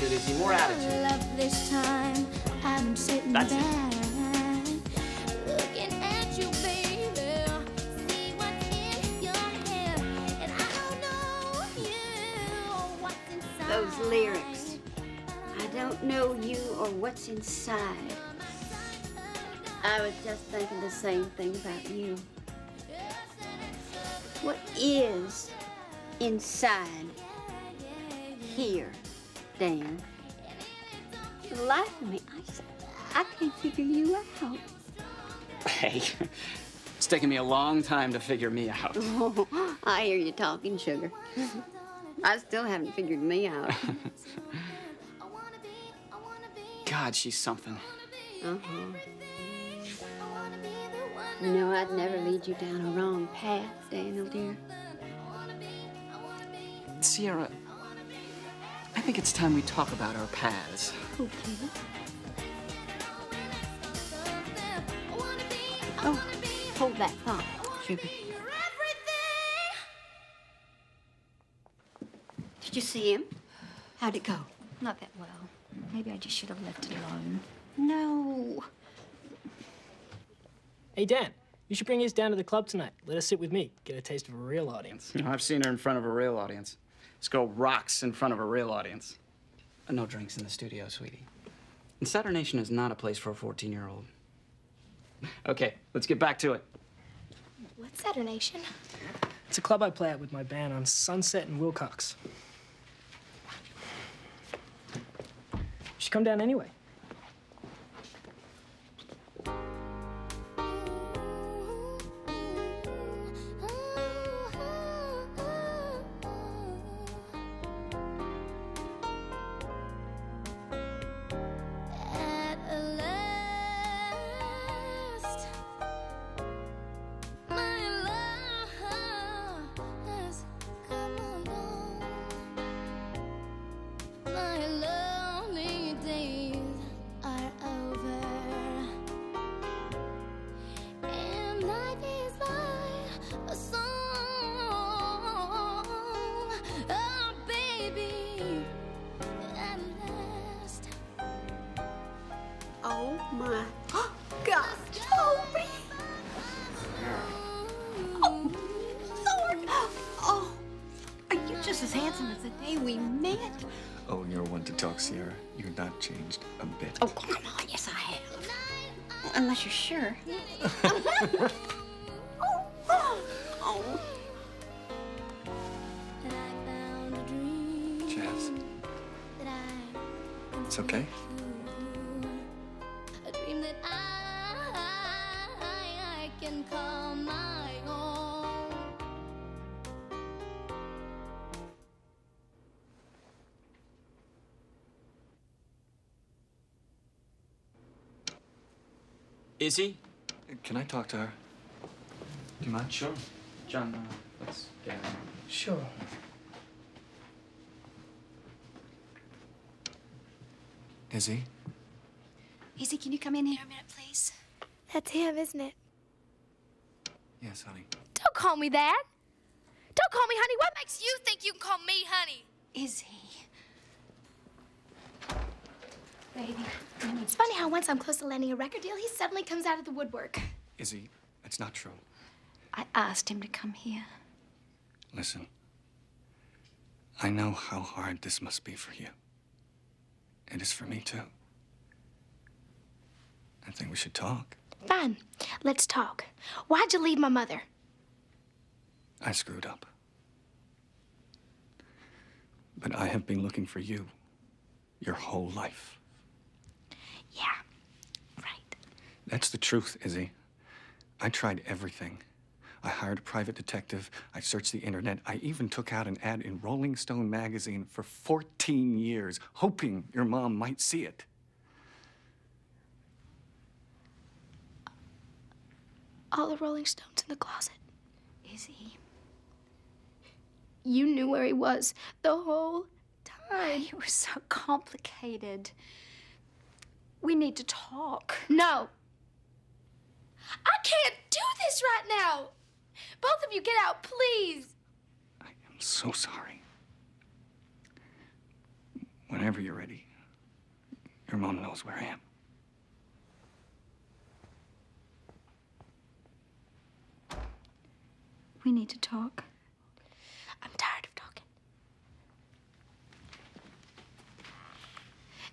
attitude, Izzy, more attitude. Love this time, I'm sitting That's it. back, looking at you, baby. See what's in your head, and I don't know you. Those lyrics. I don't know you or what's inside. I was just thinking the same thing about you. What is inside here, The life of me, I, I can't figure you out. Hey, it's taken me a long time to figure me out. Oh, I hear you talking, sugar. I still haven't figured me out. God, she's something. Uh-huh. You know, I'd never lead you down a wrong path, Daniel dear. Sierra, I think it's time we talk about our paths. Okay. Oh, hold that thought, sugar. Did you see him? How'd it go? Not that well. Maybe I just should have left it alone. No. Hey, Dan, you should bring his down to the club tonight. Let her sit with me, get a taste of a real audience. You know, I've seen her in front of a real audience. This girl rocks in front of a real audience. Uh, No drinks in the studio, sweetie. And Saturn Nation is not a place for a 14 year old. Okay, let's get back to it. What's Saturn Nation? It's a club I play at with my band on Sunset and Wilcox. You should come down anyway. Izzy? Can I talk to her? Do you mind? Sure. John, uh, let's get her. Sure. Izzy? Izzy, can you come in here a minute, please? That's him, isn't it? Yes, honey. Don't call me that. Don't call me honey. What makes you think you can call me honey? Izzy. Baby, It's funny how once I'm close to landing a record deal, he suddenly comes out of the woodwork. Izzy, it's not true. I asked him to come here. Listen. I know how hard this must be for you. It is for me, too. I think we should talk. Fine. Let's talk. Why'd you leave my mother? I screwed up. But I have been looking for you your whole life. Yeah, right. That's the truth, Izzy. I tried everything. I hired a private detective. I searched the internet. I even took out an ad in Rolling Stone magazine for 14 years, hoping your mom might see it. All the Rolling Stones in the closet. Is he? You knew where he was the whole time. It was so complicated. We need to talk. No. I can't do this right now. Both of you get out, please. I'm so sorry. Whenever you're ready, your mom knows where I am. We need to talk. I'm tired of talking.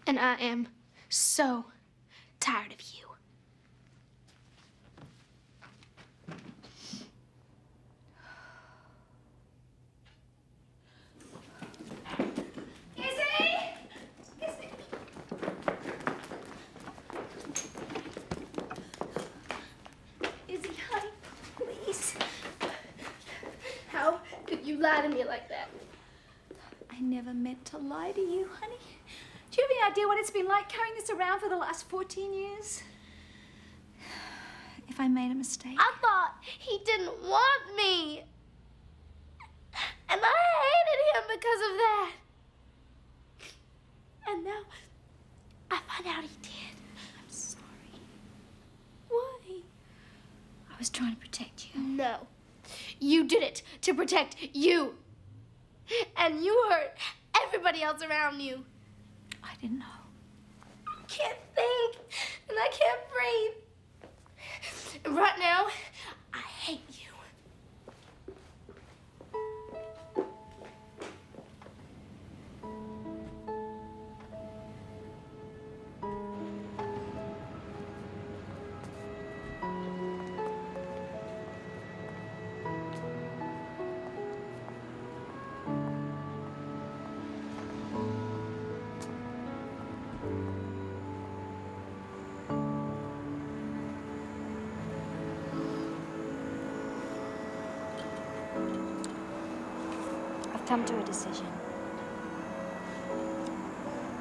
And I am so tired of you. Izzy, honey, please. How could you lie to me like that? I never meant to lie to you, honey. Do you have any idea what it's been like carrying this around for the last 14 years? If I made a mistake. I thought he didn't want me. And I hated him because of that. And now I find out he did. I'm sorry. Why? I was trying to protect you. No. You did it to protect you. And you hurt everybody else around you. I didn't know. I can't think and I can't breathe. Right now, I hate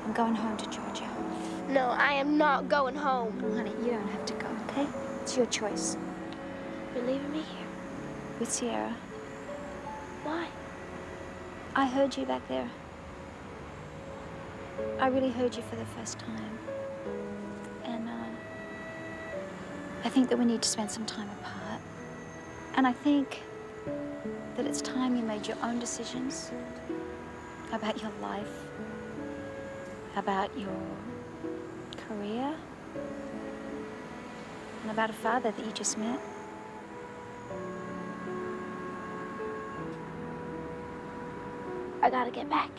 I'm going home to Georgia. No, I am not going home. Oh, honey, you don't have to go, okay? It's your choice. You're leaving me here. With Sierra. Why? I heard you back there. I really heard you for the first time. And uh, I think that we need to spend some time apart. And I think that it's time you made your own decisions about your life, about your career, and about a father that you just met. I gotta get back.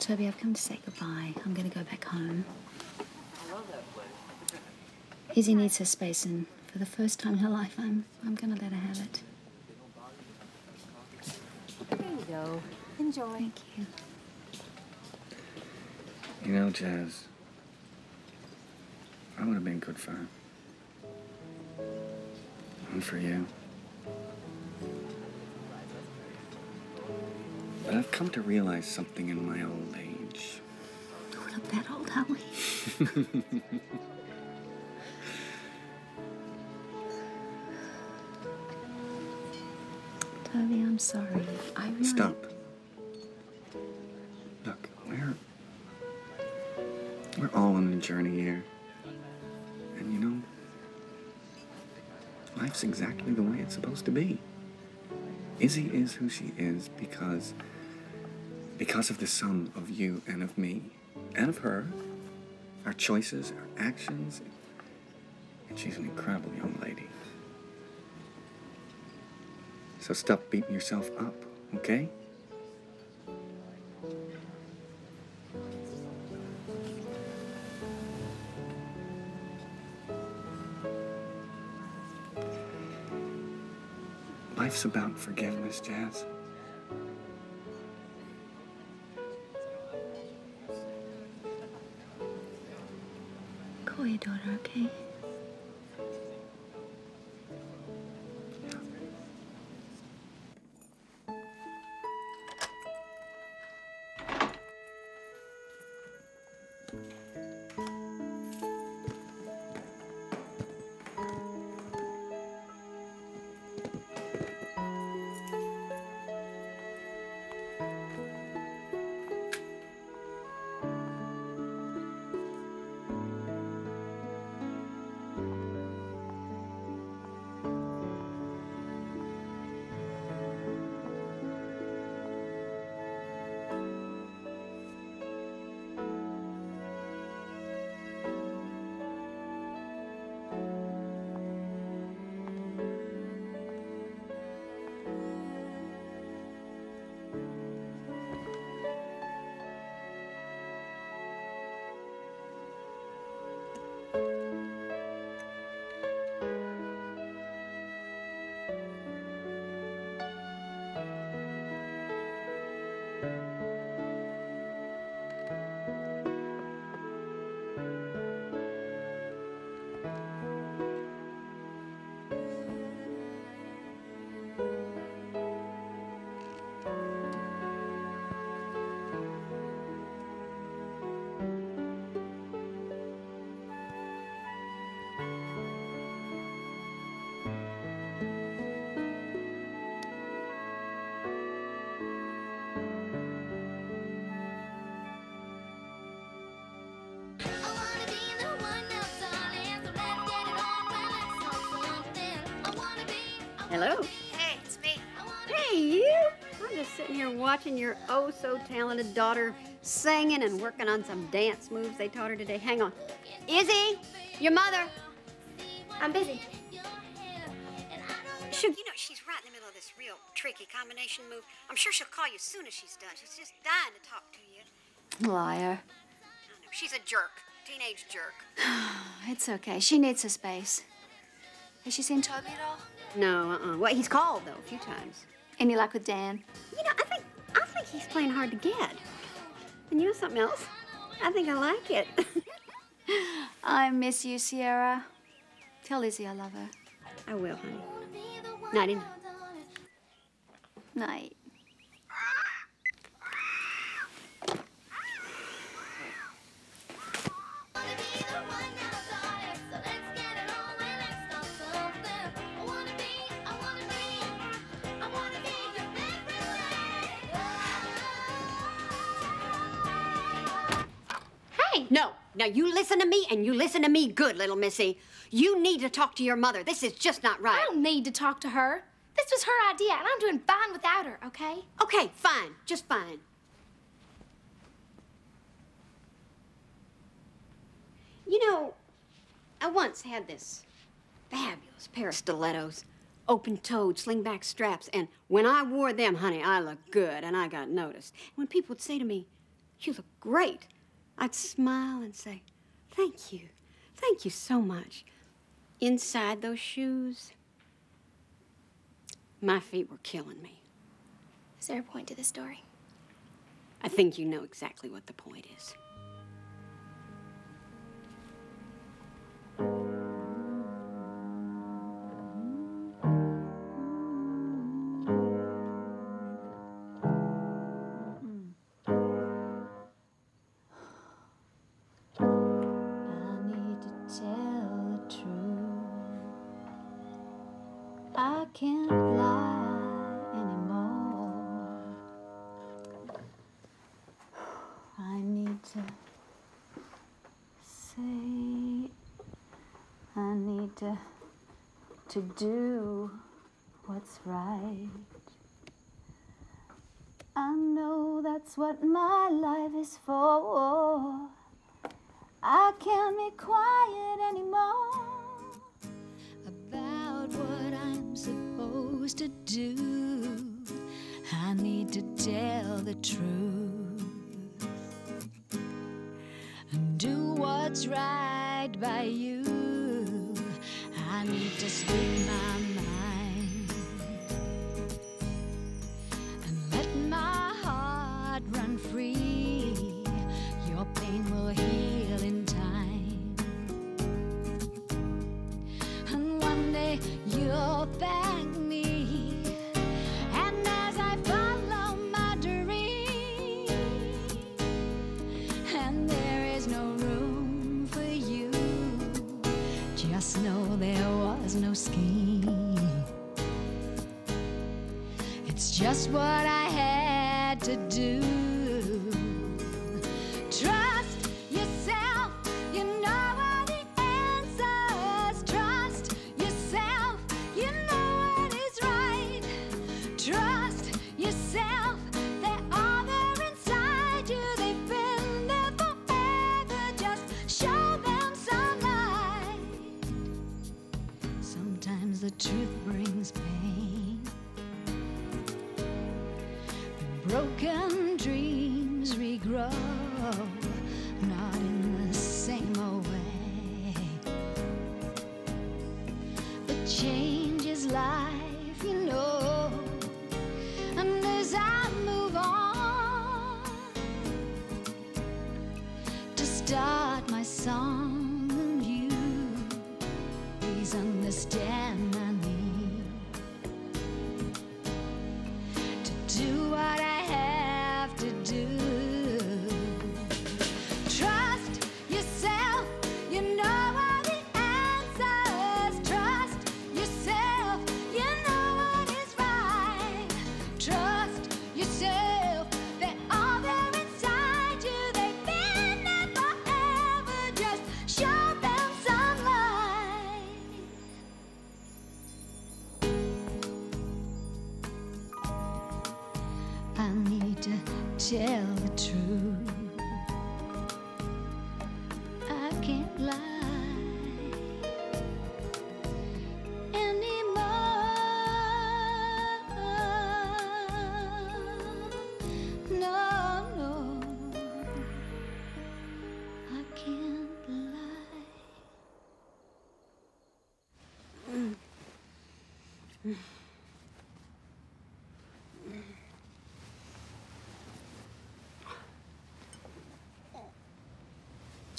Toby, I've come to say goodbye. I'm to go back home. Izzy needs her space, and for the first time in her life, I'm, I'm going to let her have it. There you go. Enjoy. Thank you. You know, Jazz, I would have been good for her. And for you. But I've come to realize something in my old age. We're not that old, are we? I'm sorry. I really... Stop. Look, we're we're all on a journey here. And you know, life's exactly the way it's supposed to be. Izzy is who she is because because of the sum of you and of me and of her, our choices, our actions, and she's an incredible young lady. So stop beating yourself up, okay? Life's about forgiveness, Jazz. Hello. Hey, it's me. Hey, you. I'm just sitting here watching your oh so talented daughter singing and working on some dance moves they taught her today. Hang on. Izzy, your mother. I'm busy. Shoot, you know, she's right in the middle of this real tricky combination move. I'm sure she'll call you as soon as she's done. She's just dying to talk to you. Liar. She's a jerk. Teenage jerk. It's okay. She needs her space. Has she seen Toby at all? No, uh-uh. Well, he's called, though, a few times. Any luck with Dan? You know, I think I think he's playing hard to get. And you know something else? I think I like it. I miss you, Sierra. Tell Lizzie I love her. I will, honey. Night. Night. Now you listen to me and you listen to me good, little missy. You need to talk to your mother. This is just not right. I don't need to talk to her. This was her idea, and I'm doing fine without her, okay? Okay, fine. Just fine. You know, I once had this fabulous pair of stilettos, open-toed, slingback straps, and when I wore them, honey, I looked good, and I got noticed. When people would say to me, "You look great," I'd smile and say, "Thank you, thank you so much." Inside those shoes, my feet were killing me. Is there a point to the story? I think you know exactly what the point is. To do what's right. I know that's what my life is for. I can't be quiet anymore about what I'm supposed to do. I need to tell the truth and do what's right by you. I need to speak my just what I had to do.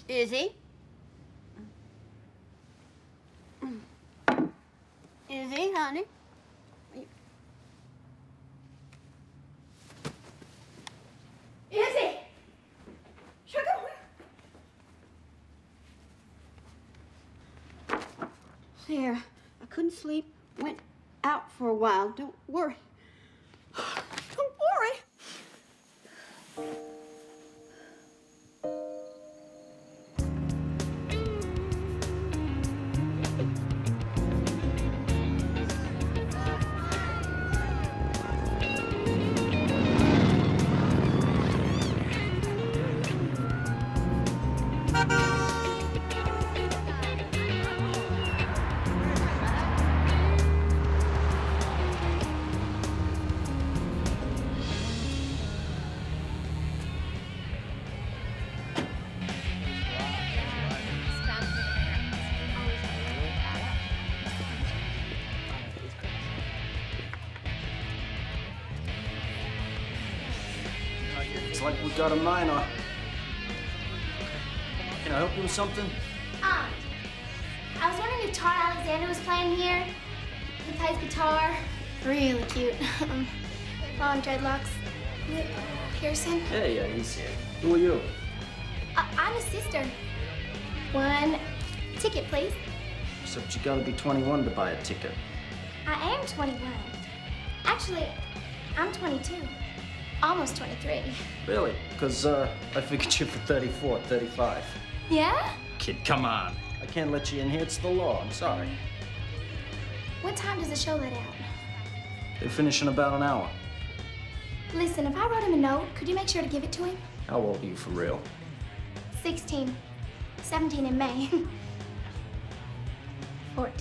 Izzy? Izzy, honey? Izzy! Sugar! There. I couldn't sleep. Went out for a while. Don't worry. Got a minor. Can I help you with something? Um, I was wondering if Todd Alexander was playing here. He plays guitar. Really cute. Long dreadlocks. Piercing. Hey, yeah, he's here. Who are you? Uh, I'm his sister. One ticket, please. Except you gotta be 21 to buy a ticket. I am 21. Actually, I'm 22. Almost 23. Really? Because uh, I figured you for 34, 35. Yeah? Kid, come on. I can't let you in here. It's the law. I'm sorry. What time does the show let out? They finish in about an hour. Listen, if I wrote him a note, could you make sure to give it to him? How old are you for real? 16. 17 in May. 14.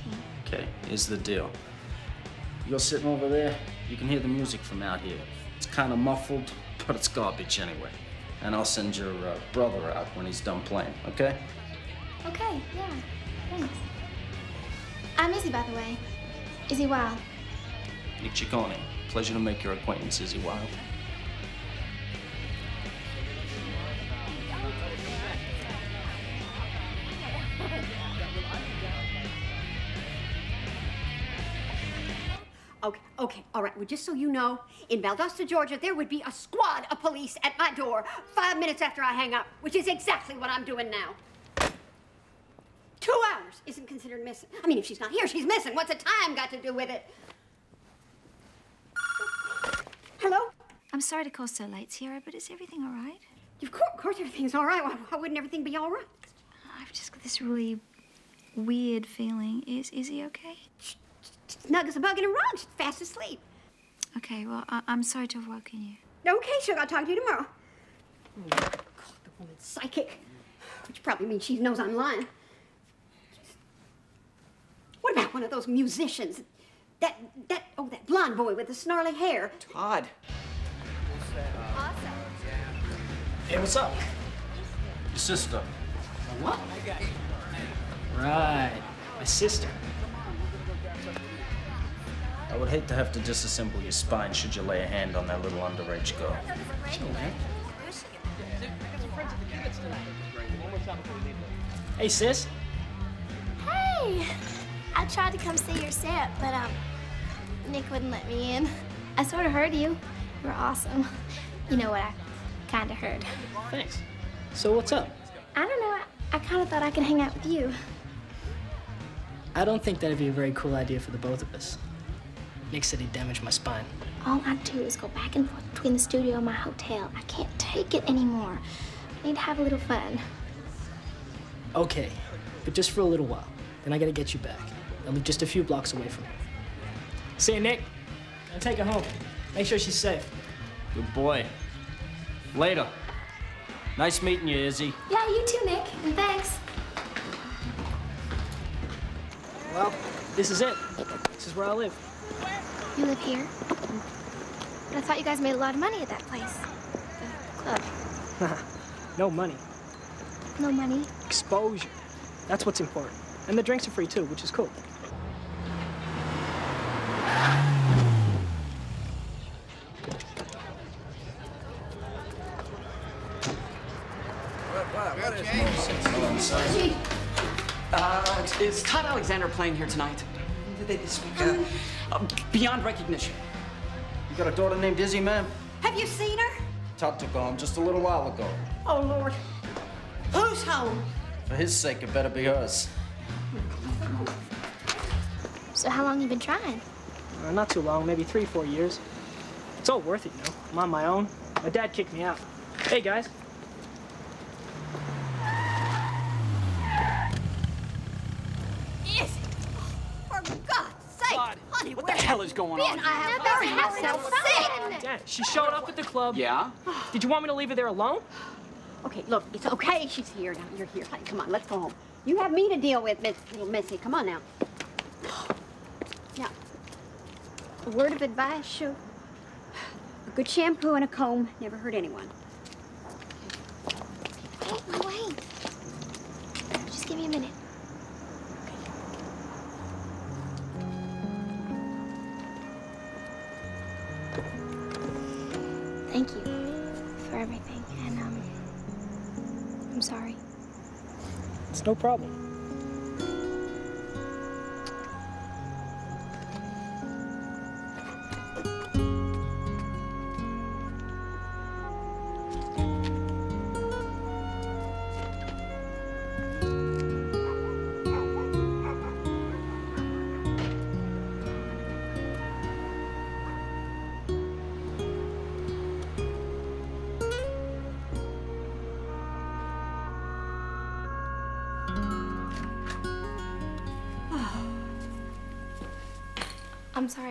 Okay, here's the deal. You're sitting over there. You can hear the music from out here. Kind of muffled, but it's garbage anyway. And I'll send your uh, brother out when he's done playing, okay? Okay, yeah, thanks. I'm Izzy, by the way. Izzy Wilde. Nick Ciccone. Pleasure to make your acquaintance, Izzy Wilde. Okay, all right. Well, just so you know, in Valdosta, Georgia, there would be a squad of police at my door five minutes after I hang up, which is exactly what I'm doing now. Two hours isn't considered missing. I mean, if she's not here, she's missing. What's the time got to do with it? Hello? I'm sorry to call so late, Sierra, but is everything all right? Of course, of course everything's all right. Why, why wouldn't everything be all right? I've just got this really weird feeling. Is is he okay? Snug as a bug in a rug. She's fast asleep. Okay, well, I- I'm sorry to have woken you. Okay, sugar. I'll talk to you tomorrow. Oh, God, the woman's psychic. Which probably means she knows I'm lying. What about one of those musicians? That, that, oh, that blonde boy with the snarly hair. Todd. Hey, what's up? Your sister. What? Right, my sister. I would hate to have to disassemble your spine should you lay a hand on that little underage girl. Hey, sis. Hey! I tried to come see your set, but um, Nick wouldn't let me in. I sort of heard you. You were awesome. You know what I kind of heard. Thanks. So what's up? I don't know. I, I kind of thought I could hang out with you. I don't think that'd be a very cool idea for the both of us. Nick said he'd damage my spine. All I do is go back and forth between the studio and my hotel. I can't take it anymore. I need to have a little fun. Okay, but just for a little while. Then I gotta get you back. I live just a few blocks away from here. See you, Nick. I'll take her home. Make sure she's safe. Good boy. Later. Nice meeting you, Izzy. Yeah, you too, Nick. And thanks. Well, this is it. This is where I live. You live here? But I thought you guys made a lot of money at that place. The club. no money. No money. Exposure. That's what's important. And the drinks are free too, which is cool. Uh, is Todd Alexander playing here tonight? This week, uh, uh, beyond recognition. You got a daughter named Izzy, ma'am? Have you seen her? Todd took her home just a little while ago. Oh, Lord. Who's home? For his sake, it better be hers. So how long you been trying? Uh, not too long, maybe three, four years. It's all worth it, you know. I'm on my own. My dad kicked me out. Hey, guys. Izzy. For God's sake, honey, What the hell is going on? I have worried myself sick. Dad, she showed up at the club. Yeah? Did you want me to leave her there alone? Okay, look, it's okay. She's here now. You're here. Come on, let's go home. You have me to deal with, Miss Little Missy. Come on now. Now, a word of advice, show. A good shampoo and a comb never hurt anyone. Hey, wait. Just give me a minute. No problem.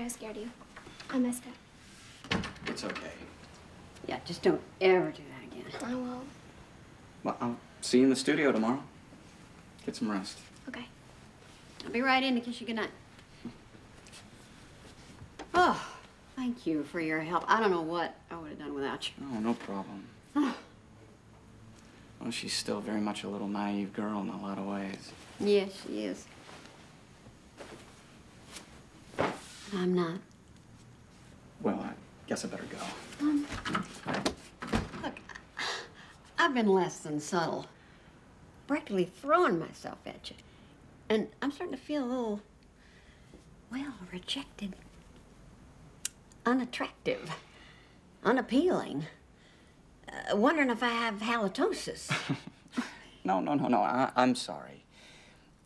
I scared you. I messed up. It's okay. Yeah, just don't ever do that again. I won't. Well, I'll see you in the studio tomorrow. Get some rest. Okay. I'll be right in to kiss you goodnight. Oh, Thank you for your help. I don't know what I would have done without you. Oh, no problem. Well, oh, she's still very much a little naive girl in a lot of ways. Yes, she is. I'm not. Well, I guess I better go. Um, look, I've been less than subtle. Practically throwing myself at you. And I'm starting to feel a little, well, rejected. Unattractive. Unappealing. Uh, wondering if I have halitosis. No, no, no, no. I, I'm sorry.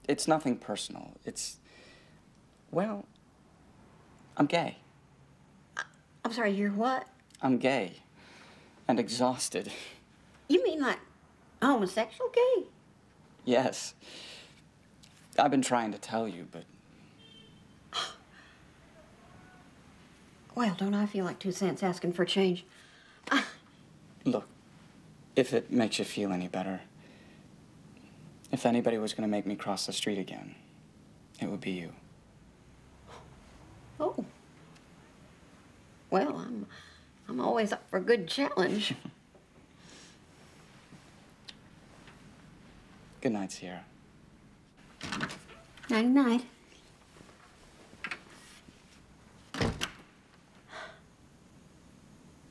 It's nothing personal. It's, well, I'm gay. Uh, I'm sorry, you're what? I'm gay and exhausted. You mean like homosexual gay? Yes. I've been trying to tell you, but Well, don't I feel like two cents asking for change? look, if it makes you feel any better, if anybody was going to make me cross the street again, it would be you. Oh. Well, I'm I'm always up for a good challenge. Good night, Sierra. Night night.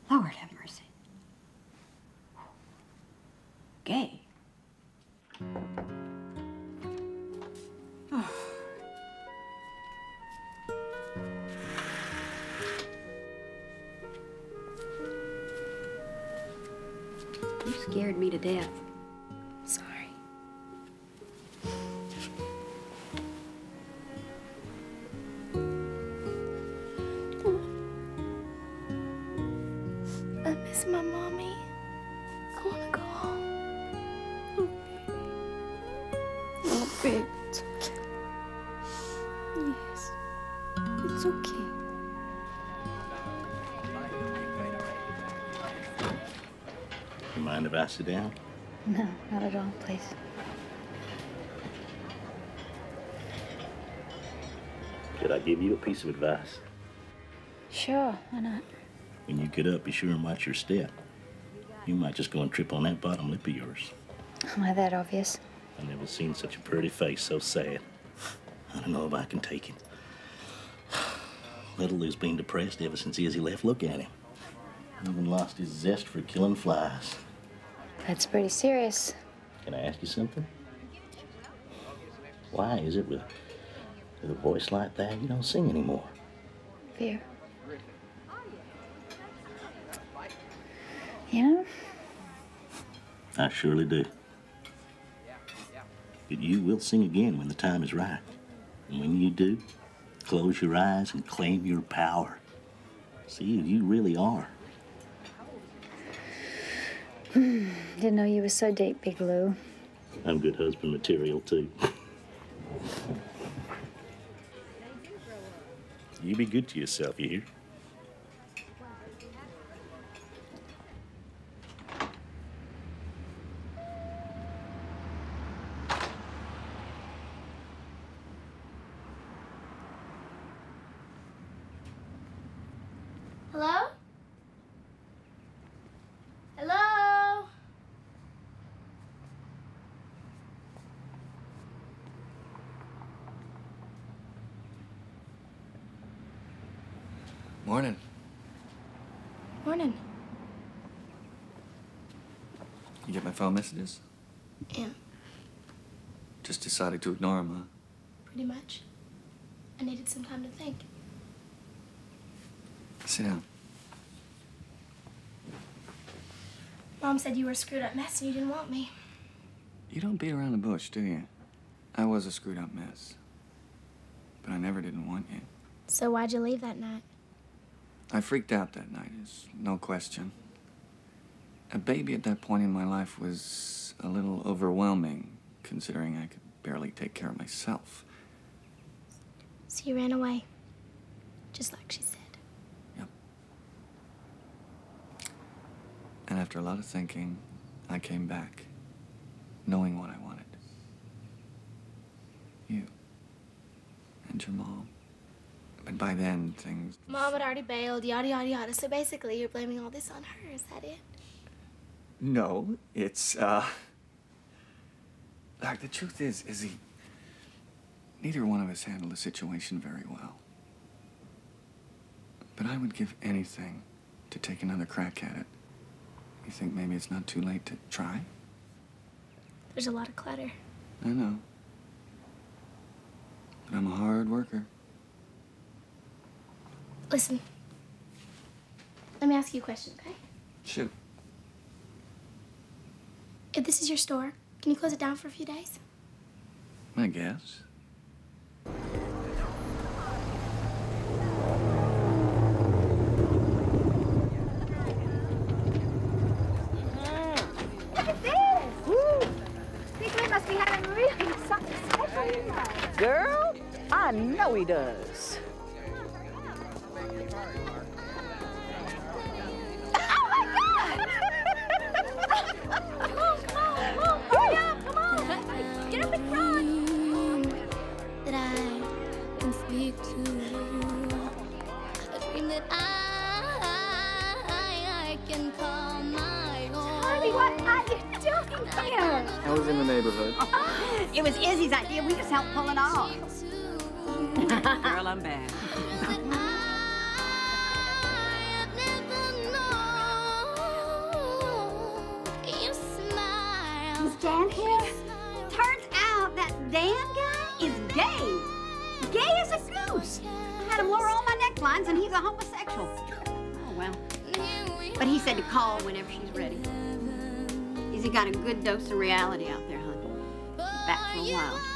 Lord have mercy. Gay. Sit down? No, not at all, please. Could I give you a piece of advice? Sure, why not? When you get up, be sure and watch your step. You might just go and trip on that bottom lip of yours. Am I that obvious? I never seen such a pretty face so sad. I don't know if I can take it. Little Lou's been depressed ever since Izzy left. Look at him. Even lost his zest for killing flies. That's pretty serious. Can I ask you something? Why is it with, with a voice like that you don't sing anymore? Fear. You know, I surely do. But you will sing again when the time is right. And when you do, close your eyes and claim your power. See who you really are. Didn't know you were so deep, Big Lou. I'm good husband material, too. you be good to yourself, you hear? Hello? Hello? Morning. Morning. You get my phone messages? Yeah, Just decided to ignore them, huh? pretty much. I needed some time to think. Sit down. Mom said you were a screwed up mess and you didn't want me. You don't beat around the bush, do you? I was a screwed up mess. But I never didn't want you. So why'd you leave that night? I freaked out that night, is no question. A baby at that point in my life was a little overwhelming, considering I could barely take care of myself. So you ran away. Just like she said. Yep. And after a lot of thinking, I came back, knowing what I wanted. You. And your mom. But by then, things. Mom had already bailed, yada, yada, yada. So basically, you're blaming all this on her. Is that it? No, it's, uh. Like, the truth is, Izzy, neither one of us handled the situation very well. But I would give anything to take another crack at it. You think maybe it's not too late to try? There's a lot of clutter. I know. But I'm a hard worker. Listen. Let me ask you a question, okay? Shoot. If this is your store, can you close it down for a few days? I guess. Look at this! Woo! Think we must be having really something special tonight. Girl, I know he does. In the neighborhood. It was Izzy's idea. We just helped pull it off. Girl, I'm bad. Is Dan here? Turns out that Dan guy is gay. Gay as a goose. I had him lower all my necklines and he's a homosexual. Oh, well. But he said to call whenever she's ready. Izzy got a good dose of reality out there, honey. Back for a while.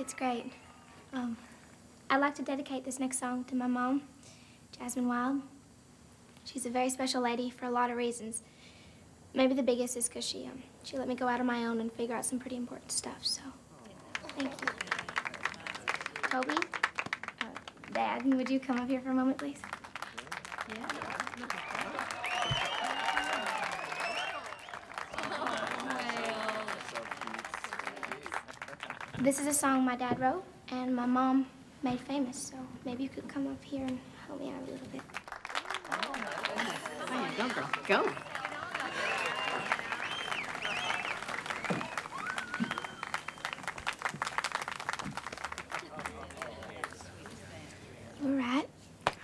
It's great. Um, I'd like to dedicate this next song to my mom, Jasmine Wilde. She's a very special lady for a lot of reasons. Maybe the biggest is because she, um, she let me go out on my own and figure out some pretty important stuff, so thank you. Toby, uh, Dad, would you come up here for a moment, please? This is a song my dad wrote and my mom made famous, so maybe you could come up here and help me out a little bit. Oh, go, girl. Go. Were right.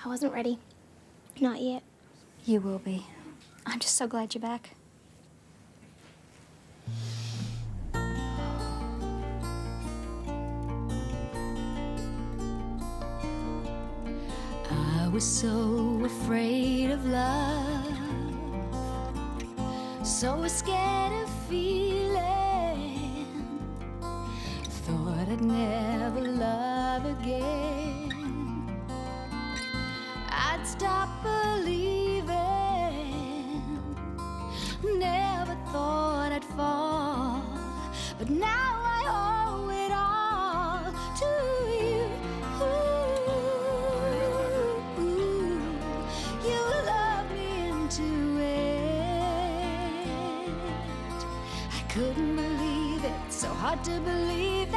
I wasn't ready. Not yet. You will be. I'm just so glad you're back. Was so afraid of love, so scared of feeling. Thought I'd never love again. I'd stop to believe